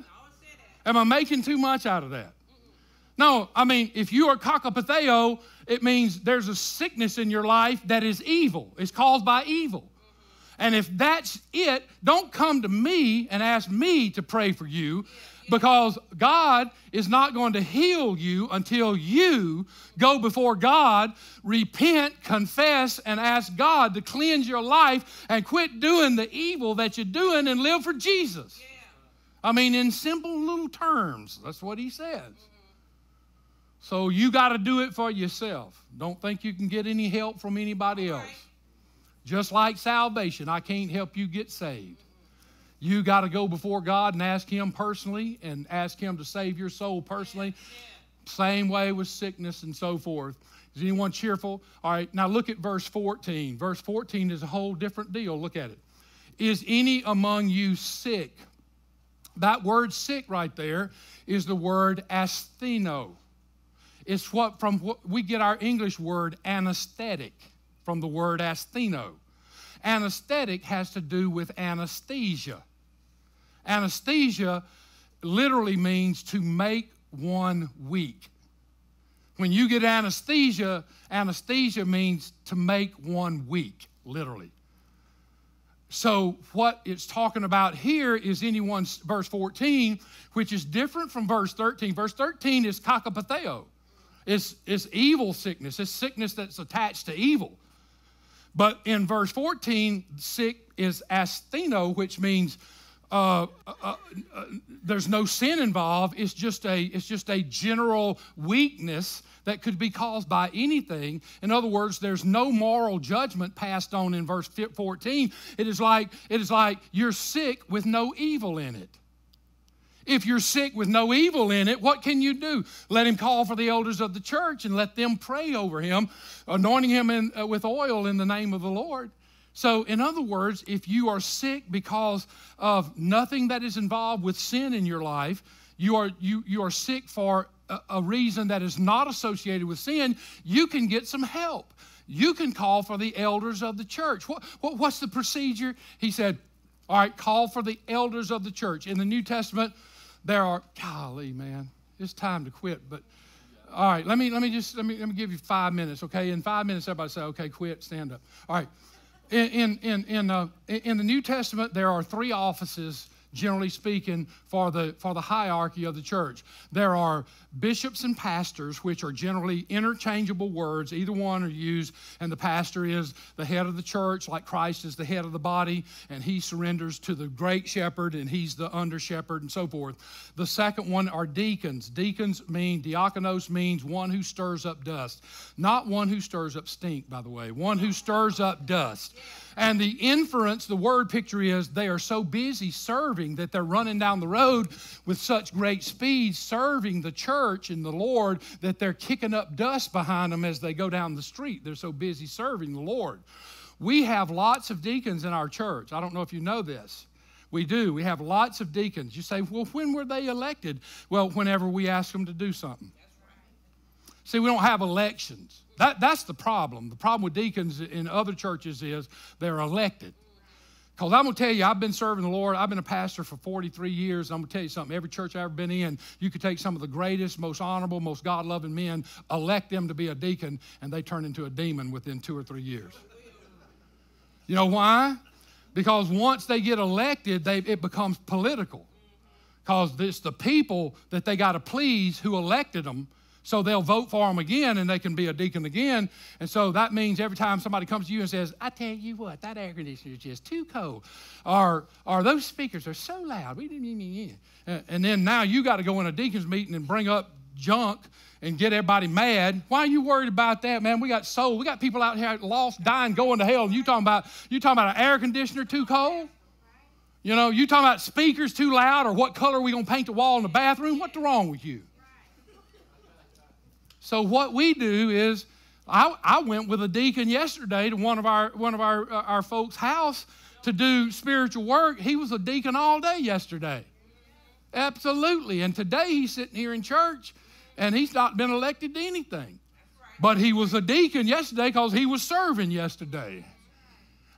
A: Am I making too much out of that? No, I mean, if you are kakapatheo, it means there's a sickness in your life that is evil. It's caused by evil. And if that's it, don't come to me and ask me to pray for you because God is not going to heal you until you go before God, repent, confess, and ask God to cleanse your life and quit doing the evil that you're doing and live for Jesus. I mean, in simple little terms, that's what he says. So you got to do it for yourself. Don't think you can get any help from anybody else. Just like salvation, I can't help you get saved. You got to go before God and ask Him personally and ask Him to save your soul personally. Same way with sickness and so forth. Is anyone cheerful? All right, now look at verse 14. Verse 14 is a whole different deal. Look at it. Is any among you sick? That word sick right there is the word astheno. It's what from what we get our English word anesthetic from the word astheno. Anesthetic has to do with anesthesia. Anesthesia literally means to make one weak. When you get anesthesia, anesthesia means to make one weak, literally. So, what it's talking about here is anyone, verse 14, which is different from verse 13. Verse 13 is kakapatheo. It's, it's evil sickness. It's sickness that's attached to evil. But in verse 14, sick is astheno, which means uh, uh, uh, there's no sin involved. It's just a it's just a general weakness that could be caused by anything. In other words, there's no moral judgment passed on in verse 14. It is like it is like you're sick with no evil in it. If you're sick with no evil in it, what can you do? Let him call for the elders of the church and let them pray over him, anointing him in, uh, with oil in the name of the Lord. So, in other words, if you are sick because of nothing that is involved with sin in your life, you are, you, you are sick for a, a reason that is not associated with sin, you can get some help. You can call for the elders of the church. What, what, what's the procedure? He said, All right, call for the elders of the church. In the New Testament, there are, golly, man, it's time to quit. But all right, let me let me just let me let me give you five minutes, okay? In five minutes, everybody say, okay, quit, stand up. All right. In in in uh, in the New Testament, there are three offices generally speaking, for the, for the hierarchy of the church. There are bishops and pastors, which are generally interchangeable words. Either one are used, and the pastor is the head of the church, like Christ is the head of the body, and he surrenders to the great shepherd, and he's the under shepherd, and so forth. The second one are deacons. Deacons mean, diakonos means one who stirs up dust, not one who stirs up stink, by the way, one who stirs up dust. And the inference, the word picture is they are so busy serving that they're running down the road with such great speed, serving the church and the Lord, that they're kicking up dust behind them as they go down the street. They're so busy serving the Lord. We have lots of deacons in our church. I don't know if you know this. We do. We have lots of deacons. You say, well, when were they elected? Well, whenever we ask them to do something. See, we don't have elections. That, that's the problem. The problem with deacons in other churches is they're elected. Because I'm going to tell you, I've been serving the Lord. I've been a pastor for 43 years. I'm going to tell you something. Every church I've ever been in, you could take some of the greatest, most honorable, most God loving men, elect them to be a deacon, and they turn into a demon within two or three years. You know why? Because once they get elected, they, it becomes political. Because it's the people that they got to please who elected them so they'll vote for them again and they can be a deacon again. And so that means every time somebody comes to you and says, I tell you what, that air conditioner is just too cold. Or, or those speakers are so loud. And then now you got to go in a deacon's meeting and bring up junk and get everybody mad. Why are you worried about that, man? We got soul. We got people out here lost, dying, going to hell. And you talking about you talking about an air conditioner too cold? You know, you talking about speakers too loud or what color we gonna paint the wall in the bathroom? What's wrong with you? So what we do is, I, I went with a deacon yesterday to one of our one of our uh, our folks' house to do spiritual work, he was a deacon all day yesterday. Absolutely. And today he's sitting here in church and he's not been elected to anything. But he was a deacon yesterday because he was serving yesterday.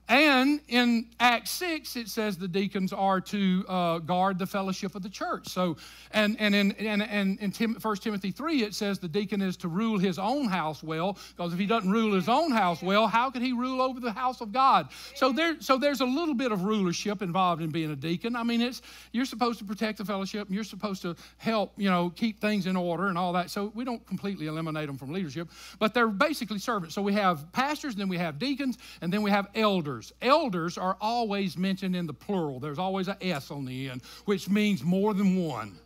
A: And in Acts 6, it says the deacons are to uh, guard the fellowship of the church. So, and, and in, and, and in Tim, 1 Timothy 3, it says the deacon is to rule his own house well, because if he doesn't rule his own house well, how could he rule over the house of God? So, there, so there's a little bit of rulership involved in being a deacon. I mean, it's, you're supposed to protect the fellowship, and you're supposed to help, you know, keep things in order and all that. So we don't completely eliminate them from leadership, but they're basically servants. So we have pastors, and then we have deacons, and then we have elders elders. Elders are always mentioned in the plural. There's always a S on the end, which means more than one.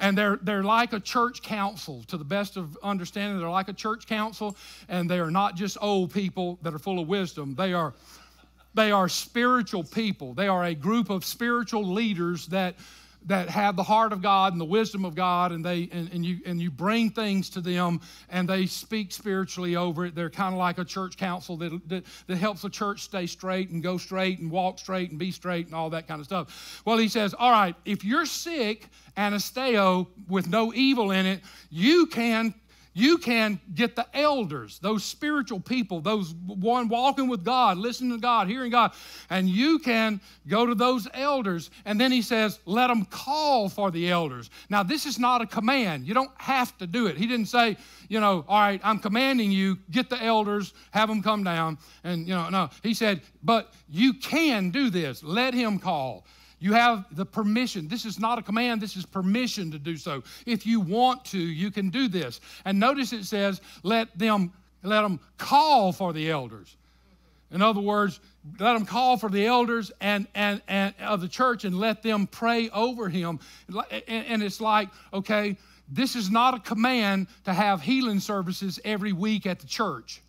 A: And they're, they're like a church council, to the best of understanding. They're like a church council, and they are not just old people that are full of wisdom. They are, they are spiritual people. They are a group of spiritual leaders that that have the heart of God and the wisdom of God, and they and, and you and you bring things to them, and they speak spiritually over it. They're kind of like a church council that, that that helps the church stay straight and go straight and walk straight and be straight and all that kind of stuff. Well, he says, all right, if you're sick, anasteo, with no evil in it, you can you can get the elders, those spiritual people, those one walking with God, listening to God, hearing God, and you can go to those elders. And then he says, let them call for the elders. Now, this is not a command. You don't have to do it. He didn't say, you know, all right, I'm commanding you, get the elders, have them come down. And, you know, no. He said, but you can do this. Let him call. You have the permission. This is not a command, this is permission to do so. If you want to, you can do this. And notice it says, let them let them call for the elders. In other words, let them call for the elders and, and, and of the church and let them pray over him. And it's like, okay, this is not a command to have healing services every week at the church.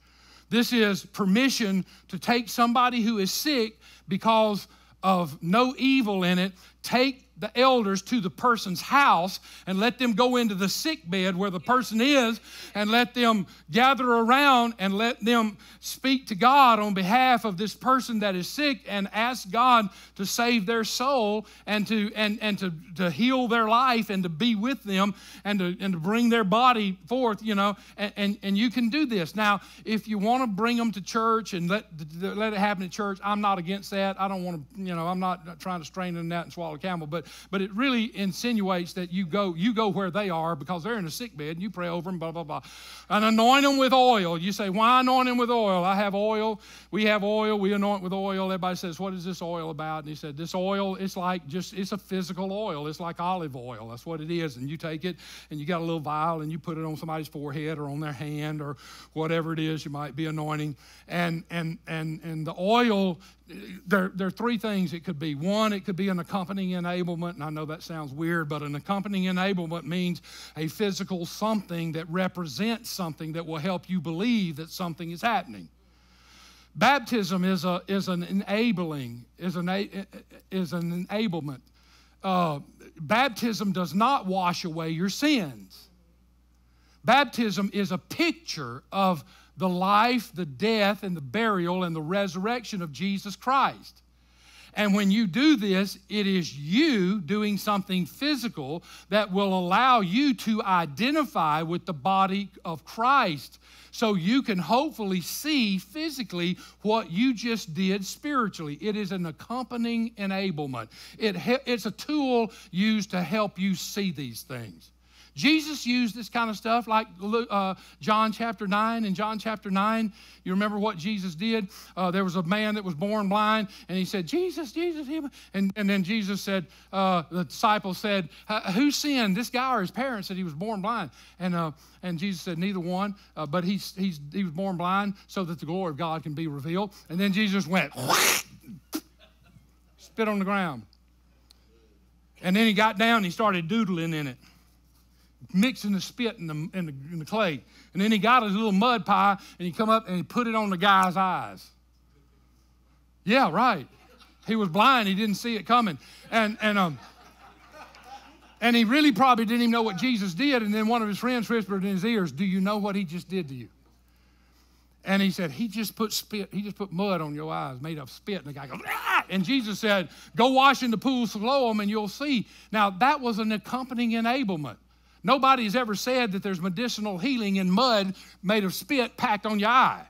A: This is permission to take somebody who is sick because of no evil in it, take the elders to the person's house and let them go into the sick bed where the person is and let them gather around and let them speak to God on behalf of this person that is sick and ask God to save their soul and to and, and to, to heal their life and to be with them and to and to bring their body forth, you know, and, and, and you can do this. Now, if you want to bring them to church and let let it happen at church, I'm not against that. I don't want to, you know, I'm not trying to strain in that and swallow a camel, but but it really insinuates that you go you go where they are because they're in a sick bed and you pray over them, blah blah blah, and anoint them with oil. You say, why anoint them with oil? I have oil. We have oil. We anoint with oil. Everybody says, what is this oil about? And he said, this oil is like just it's a physical oil. It's like olive oil. That's what it is. And you take it and you got a little vial and you put it on somebody's forehead or on their hand or whatever it is you might be anointing. And and and and the oil there, there are three things it could be. One, it could be an accompanying enablement, and I know that sounds weird, but an accompanying enablement means a physical something that represents something that will help you believe that something is happening. Baptism is, a, is an enabling, is an, is an enablement. Uh, baptism does not wash away your sins. Baptism is a picture of the life, the death, and the burial and the resurrection of Jesus Christ. And when you do this, it is you doing something physical that will allow you to identify with the body of Christ so you can hopefully see physically what you just did spiritually. It is an accompanying enablement, it, it's a tool used to help you see these things. Jesus used this kind of stuff like uh, John chapter 9. In John chapter 9, you remember what Jesus did? Uh, there was a man that was born blind, and he said, Jesus, Jesus, him. And, and then Jesus said, uh, the disciple said, Who sinned, this guy or his parents, that he was born blind? And, uh, and Jesus said, Neither one, uh, but he's, he's, he was born blind so that the glory of God can be revealed. And then Jesus went, spit on the ground. And then he got down and he started doodling in it mixing the spit in the, in the, in the clay. And then he got his little mud pie and he come up and he put it on the guy's eyes. Yeah, right. He was blind. He didn't see it coming. And, and, um, and he really probably didn't even know what Jesus did. And then one of his friends whispered in his ears, Do you know what he just did to you? And he said, He just put spit, he just put mud on your eyes, made of spit. And the guy goes, ah! And Jesus said, Go wash in the pool of Siloam and you'll see. Now, that was an accompanying enablement. Nobody's ever said that there's medicinal healing in mud made of spit packed on your eye.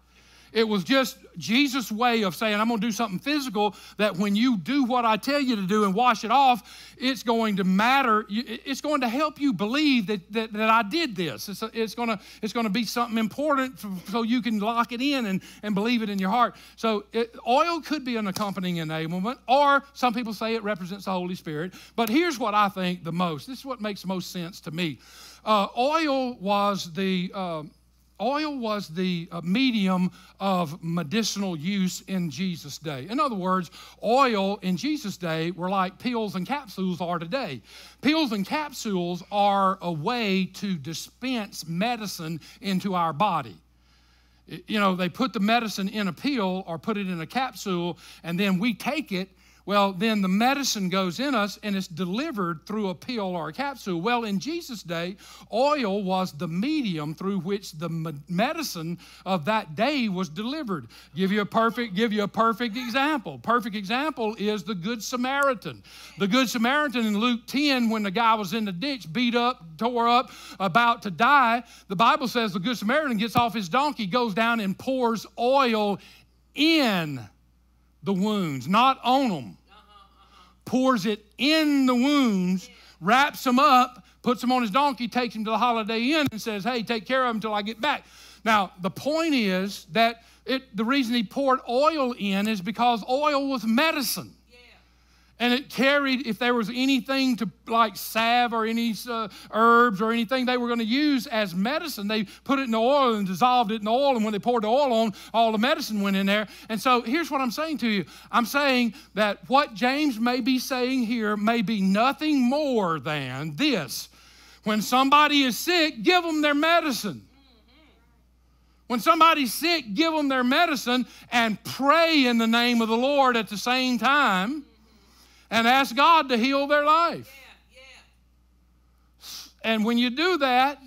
A: It was just Jesus' way of saying, I'm going to do something physical that when you do what I tell you to do and wash it off, it's going to matter. It's going to help you believe that, that, that I did this. It's, it's, going to, it's going to be something important so you can lock it in and, and believe it in your heart. So, it, oil could be an accompanying enablement, or some people say it represents the Holy Spirit. But here's what I think the most this is what makes most sense to me. Uh, oil was the. Uh, oil was the uh, medium of medicinal use in Jesus' day. In other words, oil in Jesus' day were like pills and capsules are today. Pills and capsules are a way to dispense medicine into our body. You know, they put the medicine in a pill or put it in a capsule, and then we take it well, then the medicine goes in us and it's delivered through a pill or a capsule. Well, in Jesus' day, oil was the medium through which the medicine of that day was delivered. Give you a perfect, give you a perfect example. Perfect example is the Good Samaritan. The Good Samaritan in Luke 10, when the guy was in the ditch, beat up, tore up, about to die, the Bible says the Good Samaritan gets off his donkey, goes down and pours oil in the wounds, not on them pours it in the wounds, wraps them up, puts them on his donkey, takes him to the Holiday Inn, and says, Hey, take care of him until I get back. Now, the point is that it, the reason he poured oil in is because oil was medicine and it carried if there was anything to like salve or any uh, herbs or anything they were going to use as medicine they put it in the oil and dissolved it in the oil and when they poured the oil on all the medicine went in there. And so here's what i'm saying to you. I'm saying that what james may be saying here may be nothing more than this. When somebody is sick give them their medicine. When somebody's sick, give them their medicine and pray in the name of the Lord at the same time and ask God to heal their life. Yeah, yeah. And when you do that,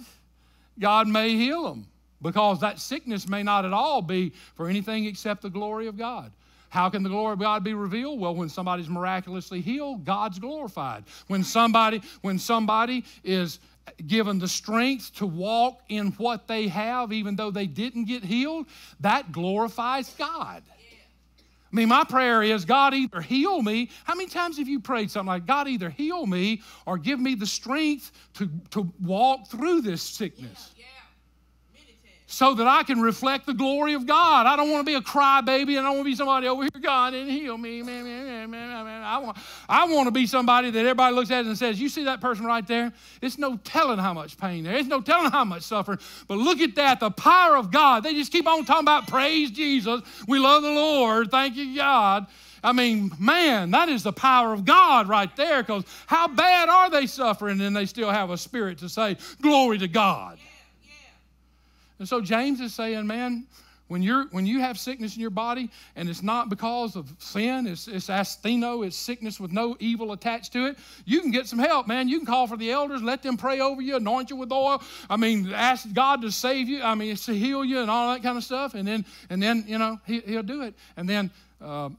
A: God may heal them because that sickness may not at all be for anything except the glory of God. How can the glory of God be revealed? Well, when somebody's miraculously healed, God's glorified. When somebody, when somebody is given the strength to walk in what they have, even though they didn't get healed, that glorifies God. I mean, my prayer is God either heal me. How many times have you prayed something like, God either heal me or give me the strength to, to walk through this sickness? Yeah, yeah. So that I can reflect the glory of God. I don't want to be a crybaby and I don't want to be somebody over here, God didn't heal me. Man, man, man. I, want, I want to be somebody that everybody looks at and says, You see that person right there? It's no telling how much pain there. It's no telling how much suffering. But look at that, the power of God. They just keep on talking about praise Jesus. We love the Lord. Thank you, God. I mean, man, that is the power of God right there because how bad are they suffering and they still have a spirit to say, Glory to God. Yeah. And so James is saying, man, when, you're, when you have sickness in your body and it's not because of sin, it's, it's astheno, it's sickness with no evil attached to it, you can get some help, man. You can call for the elders, let them pray over you, anoint you with oil. I mean, ask God to save you. I mean, to heal you and all that kind of stuff. And then, and then you know, he, will do it. And then, um,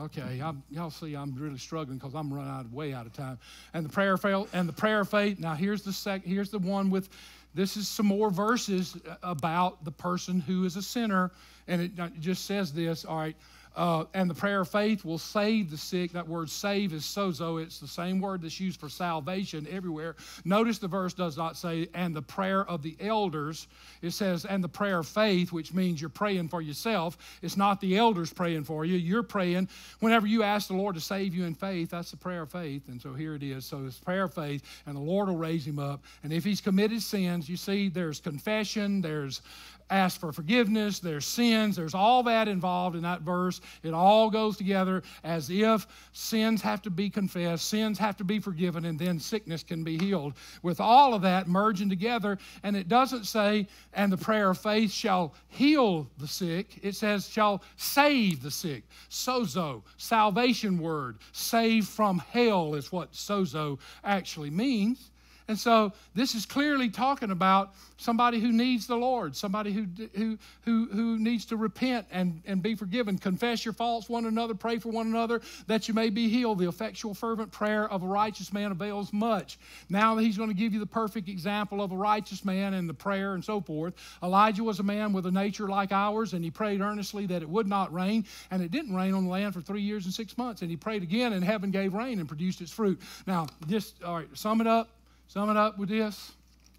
A: okay, I'm, y'all see I'm really struggling because I'm running out, way out of time. And the prayer fail, and the prayer faith. Now here's the sec, here's the one with this is some more verses about the person who is a sinner, and it just says this. All right, uh, and the prayer of faith will save the sick. That word save is sozo. It's the same word that's used for salvation everywhere. Notice the verse does not say, and the prayer of the elders. It says, and the prayer of faith, which means you're praying for yourself. It's not the elders praying for you. You're praying. Whenever you ask the Lord to save you in faith, that's the prayer of faith. And so here it is. So it's prayer of faith, and the Lord will raise him up. And if he's committed sins, you see, there's confession, there's ask for forgiveness, there's sins, there's all that involved in that verse. It all goes together as if sins have to be confessed, sins have to be forgiven, and then sickness can be healed. With all of that merging together, and it doesn't say, and the prayer of faith shall heal the sick, it says, shall save the sick. Sozo, salvation word, save from hell is what sozo actually means. And so this is clearly talking about somebody who needs the Lord, somebody who, who, who, who needs to repent and, and be forgiven. Confess your faults one another, pray for one another that you may be healed. The effectual, fervent prayer of a righteous man avails much. Now he's going to give you the perfect example of a righteous man and the prayer and so forth. Elijah was a man with a nature like ours, and he prayed earnestly that it would not rain, and it didn't rain on the land for three years and six months. And he prayed again, and heaven gave rain and produced its fruit. Now, just, all right, sum it up Sum it up with this.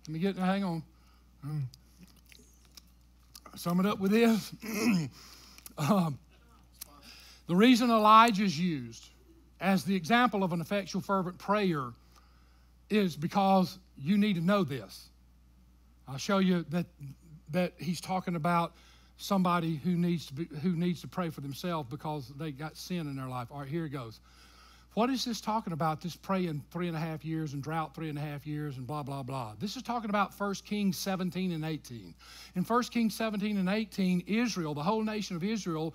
A: Let me get, hang on. Sum it up with this. um, the reason Elijah is used as the example of an effectual, fervent prayer is because you need to know this. I'll show you that, that he's talking about somebody who needs, to be, who needs to pray for themselves because they got sin in their life. All right, here it goes. What is this talking about? This praying three and a half years and drought three and a half years and blah, blah, blah. This is talking about 1 Kings 17 and 18. In 1 Kings 17 and 18, Israel, the whole nation of Israel,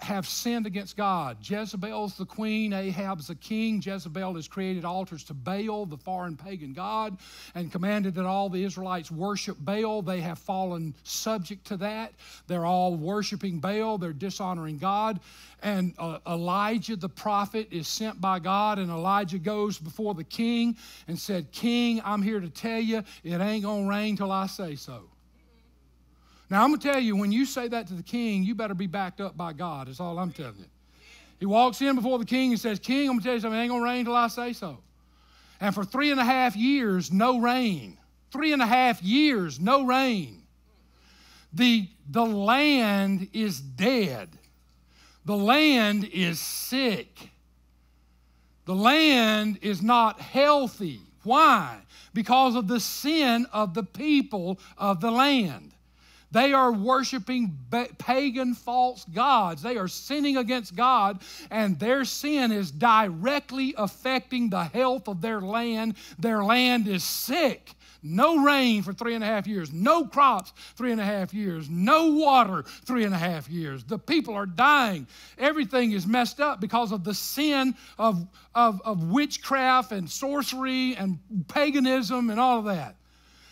A: have sinned against God. Jezebel's the queen, Ahab's the king. Jezebel has created altars to Baal, the foreign pagan god, and commanded that all the Israelites worship Baal. They have fallen subject to that. They're all worshiping Baal, they're dishonoring God. And uh, Elijah the prophet is sent by God, and Elijah goes before the king and said, King, I'm here to tell you it ain't gonna rain till I say so. Now, I'm going to tell you, when you say that to the king, you better be backed up by God, is all I'm telling you. He walks in before the king and says, King, I'm going to tell you something, it ain't going to rain till I say so. And for three and a half years, no rain. Three and a half years, no rain. The, the land is dead. The land is sick. The land is not healthy. Why? Because of the sin of the people of the land. They are worshiping pagan false gods. They are sinning against God, and their sin is directly affecting the health of their land. Their land is sick. No rain for three and a half years, no crops three and a half years, no water three and a half years. The people are dying. Everything is messed up because of the sin of, of, of witchcraft and sorcery and paganism and all of that.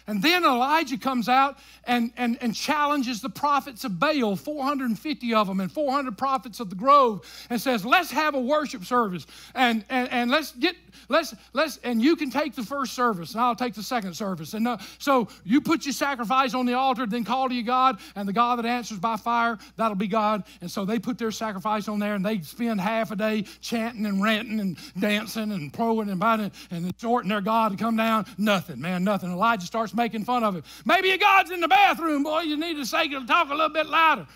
A: And then Elijah comes out and, and, and challenges the prophets of Baal, 450 of them, and 400 prophets of the grove, and says, Let's have a worship service. And, and, and let's get, let's, let's, and you can take the first service, and I'll take the second service. And uh, so you put your sacrifice on the altar, then call to your God, and the God that answers by fire, that'll be God. And so they put their sacrifice on there, and they spend half a day chanting and ranting and dancing and proing and biting and exhorting their God to come down. Nothing, man, nothing. Elijah starts making fun of him. Maybe your God's in the bathroom, boy. You need to say, talk a little bit louder.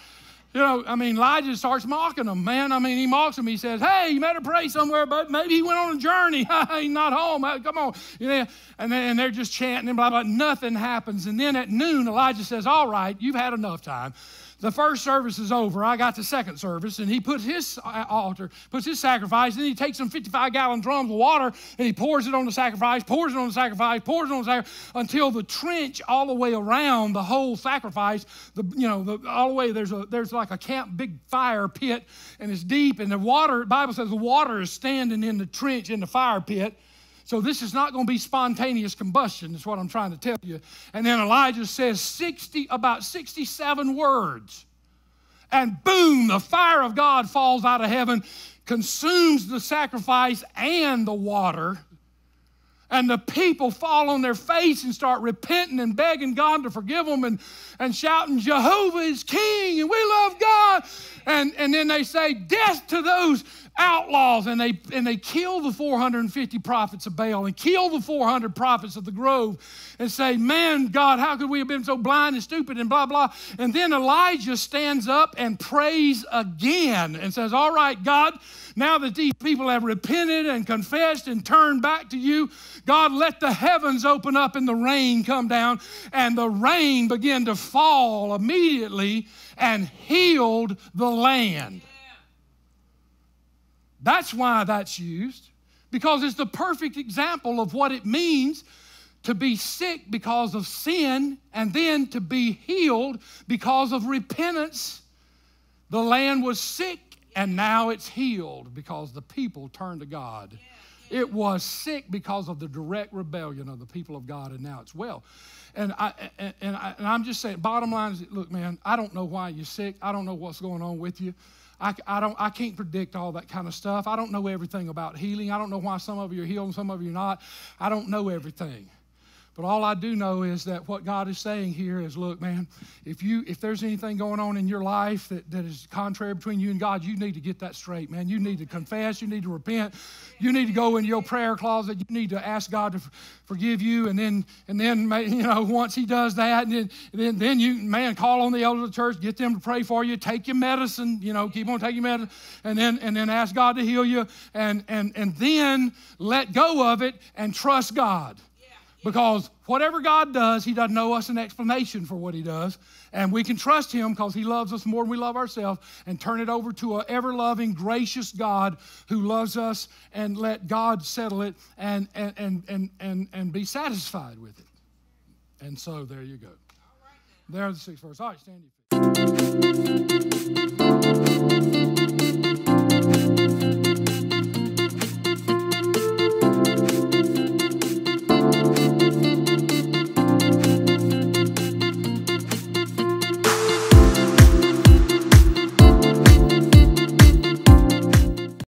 A: You know, I mean, Elijah starts mocking them, man. I mean, he mocks him. He says, Hey, you better pray somewhere, but maybe he went on a journey. He's not home. Come on. You know, and, then, and they're just chanting and blah, blah. Nothing happens. And then at noon, Elijah says, All right, you've had enough time the first service is over. I got the second service, and he puts his uh, altar, puts his sacrifice, and he takes some 55 gallon drums of water and he pours it on the sacrifice, pours it on the sacrifice, pours it on the sacrifice until the trench all the way around the whole sacrifice, the you know, the, all the way there's a there's like a camp big fire pit, and it's deep, and the water. Bible says the water is standing in the trench in the fire pit. So this is not going to be spontaneous combustion, is what I'm trying to tell you. And then Elijah says 60, about 67 words. And boom, the fire of God falls out of heaven, consumes the sacrifice and the water. And the people fall on their face and start repenting and begging God to forgive them and, and shouting, Jehovah is king and we love God. And, and then they say, Death to those outlaws and they and they kill the 450 prophets of Baal and kill the 400 prophets of the grove and say, "Man, God, how could we have been so blind and stupid and blah blah." And then Elijah stands up and prays again and says, "All right, God, now that these people have repented and confessed and turned back to you, God, let the heavens open up and the rain come down." And the rain began to fall immediately and healed the land. That's why that's used, because it's the perfect example of what it means to be sick because of sin and then to be healed because of repentance. The land was sick and now it's healed because the people turned to God. It was sick because of the direct rebellion of the people of God, and now it's well. And, I, and, I, and I'm just saying, bottom line is, look, man, I don't know why you're sick. I don't know what's going on with you. I, I, don't, I can't predict all that kind of stuff. I don't know everything about healing. I don't know why some of you are healed and some of you are not. I don't know everything. But all I do know is that what God is saying here is, look, man, if you if there's anything going on in your life that, that is contrary between you and God, you need to get that straight, man. You need to confess, you need to repent, you need to go in your prayer closet, you need to ask God to forgive you, and then and then you know once He does that, and then then, then you man call on the elders of the church, get them to pray for you, take your medicine, you know, keep on taking medicine, and then and then ask God to heal you, and and and then let go of it and trust God. Because whatever God does, He doesn't know us an explanation for what He does. And we can trust Him because He loves us more than we love ourselves and turn it over to an ever loving, gracious God who loves us and let God settle it and, and, and, and, and, and be satisfied with it. And so there you go. There are the six verses. All right, stand you.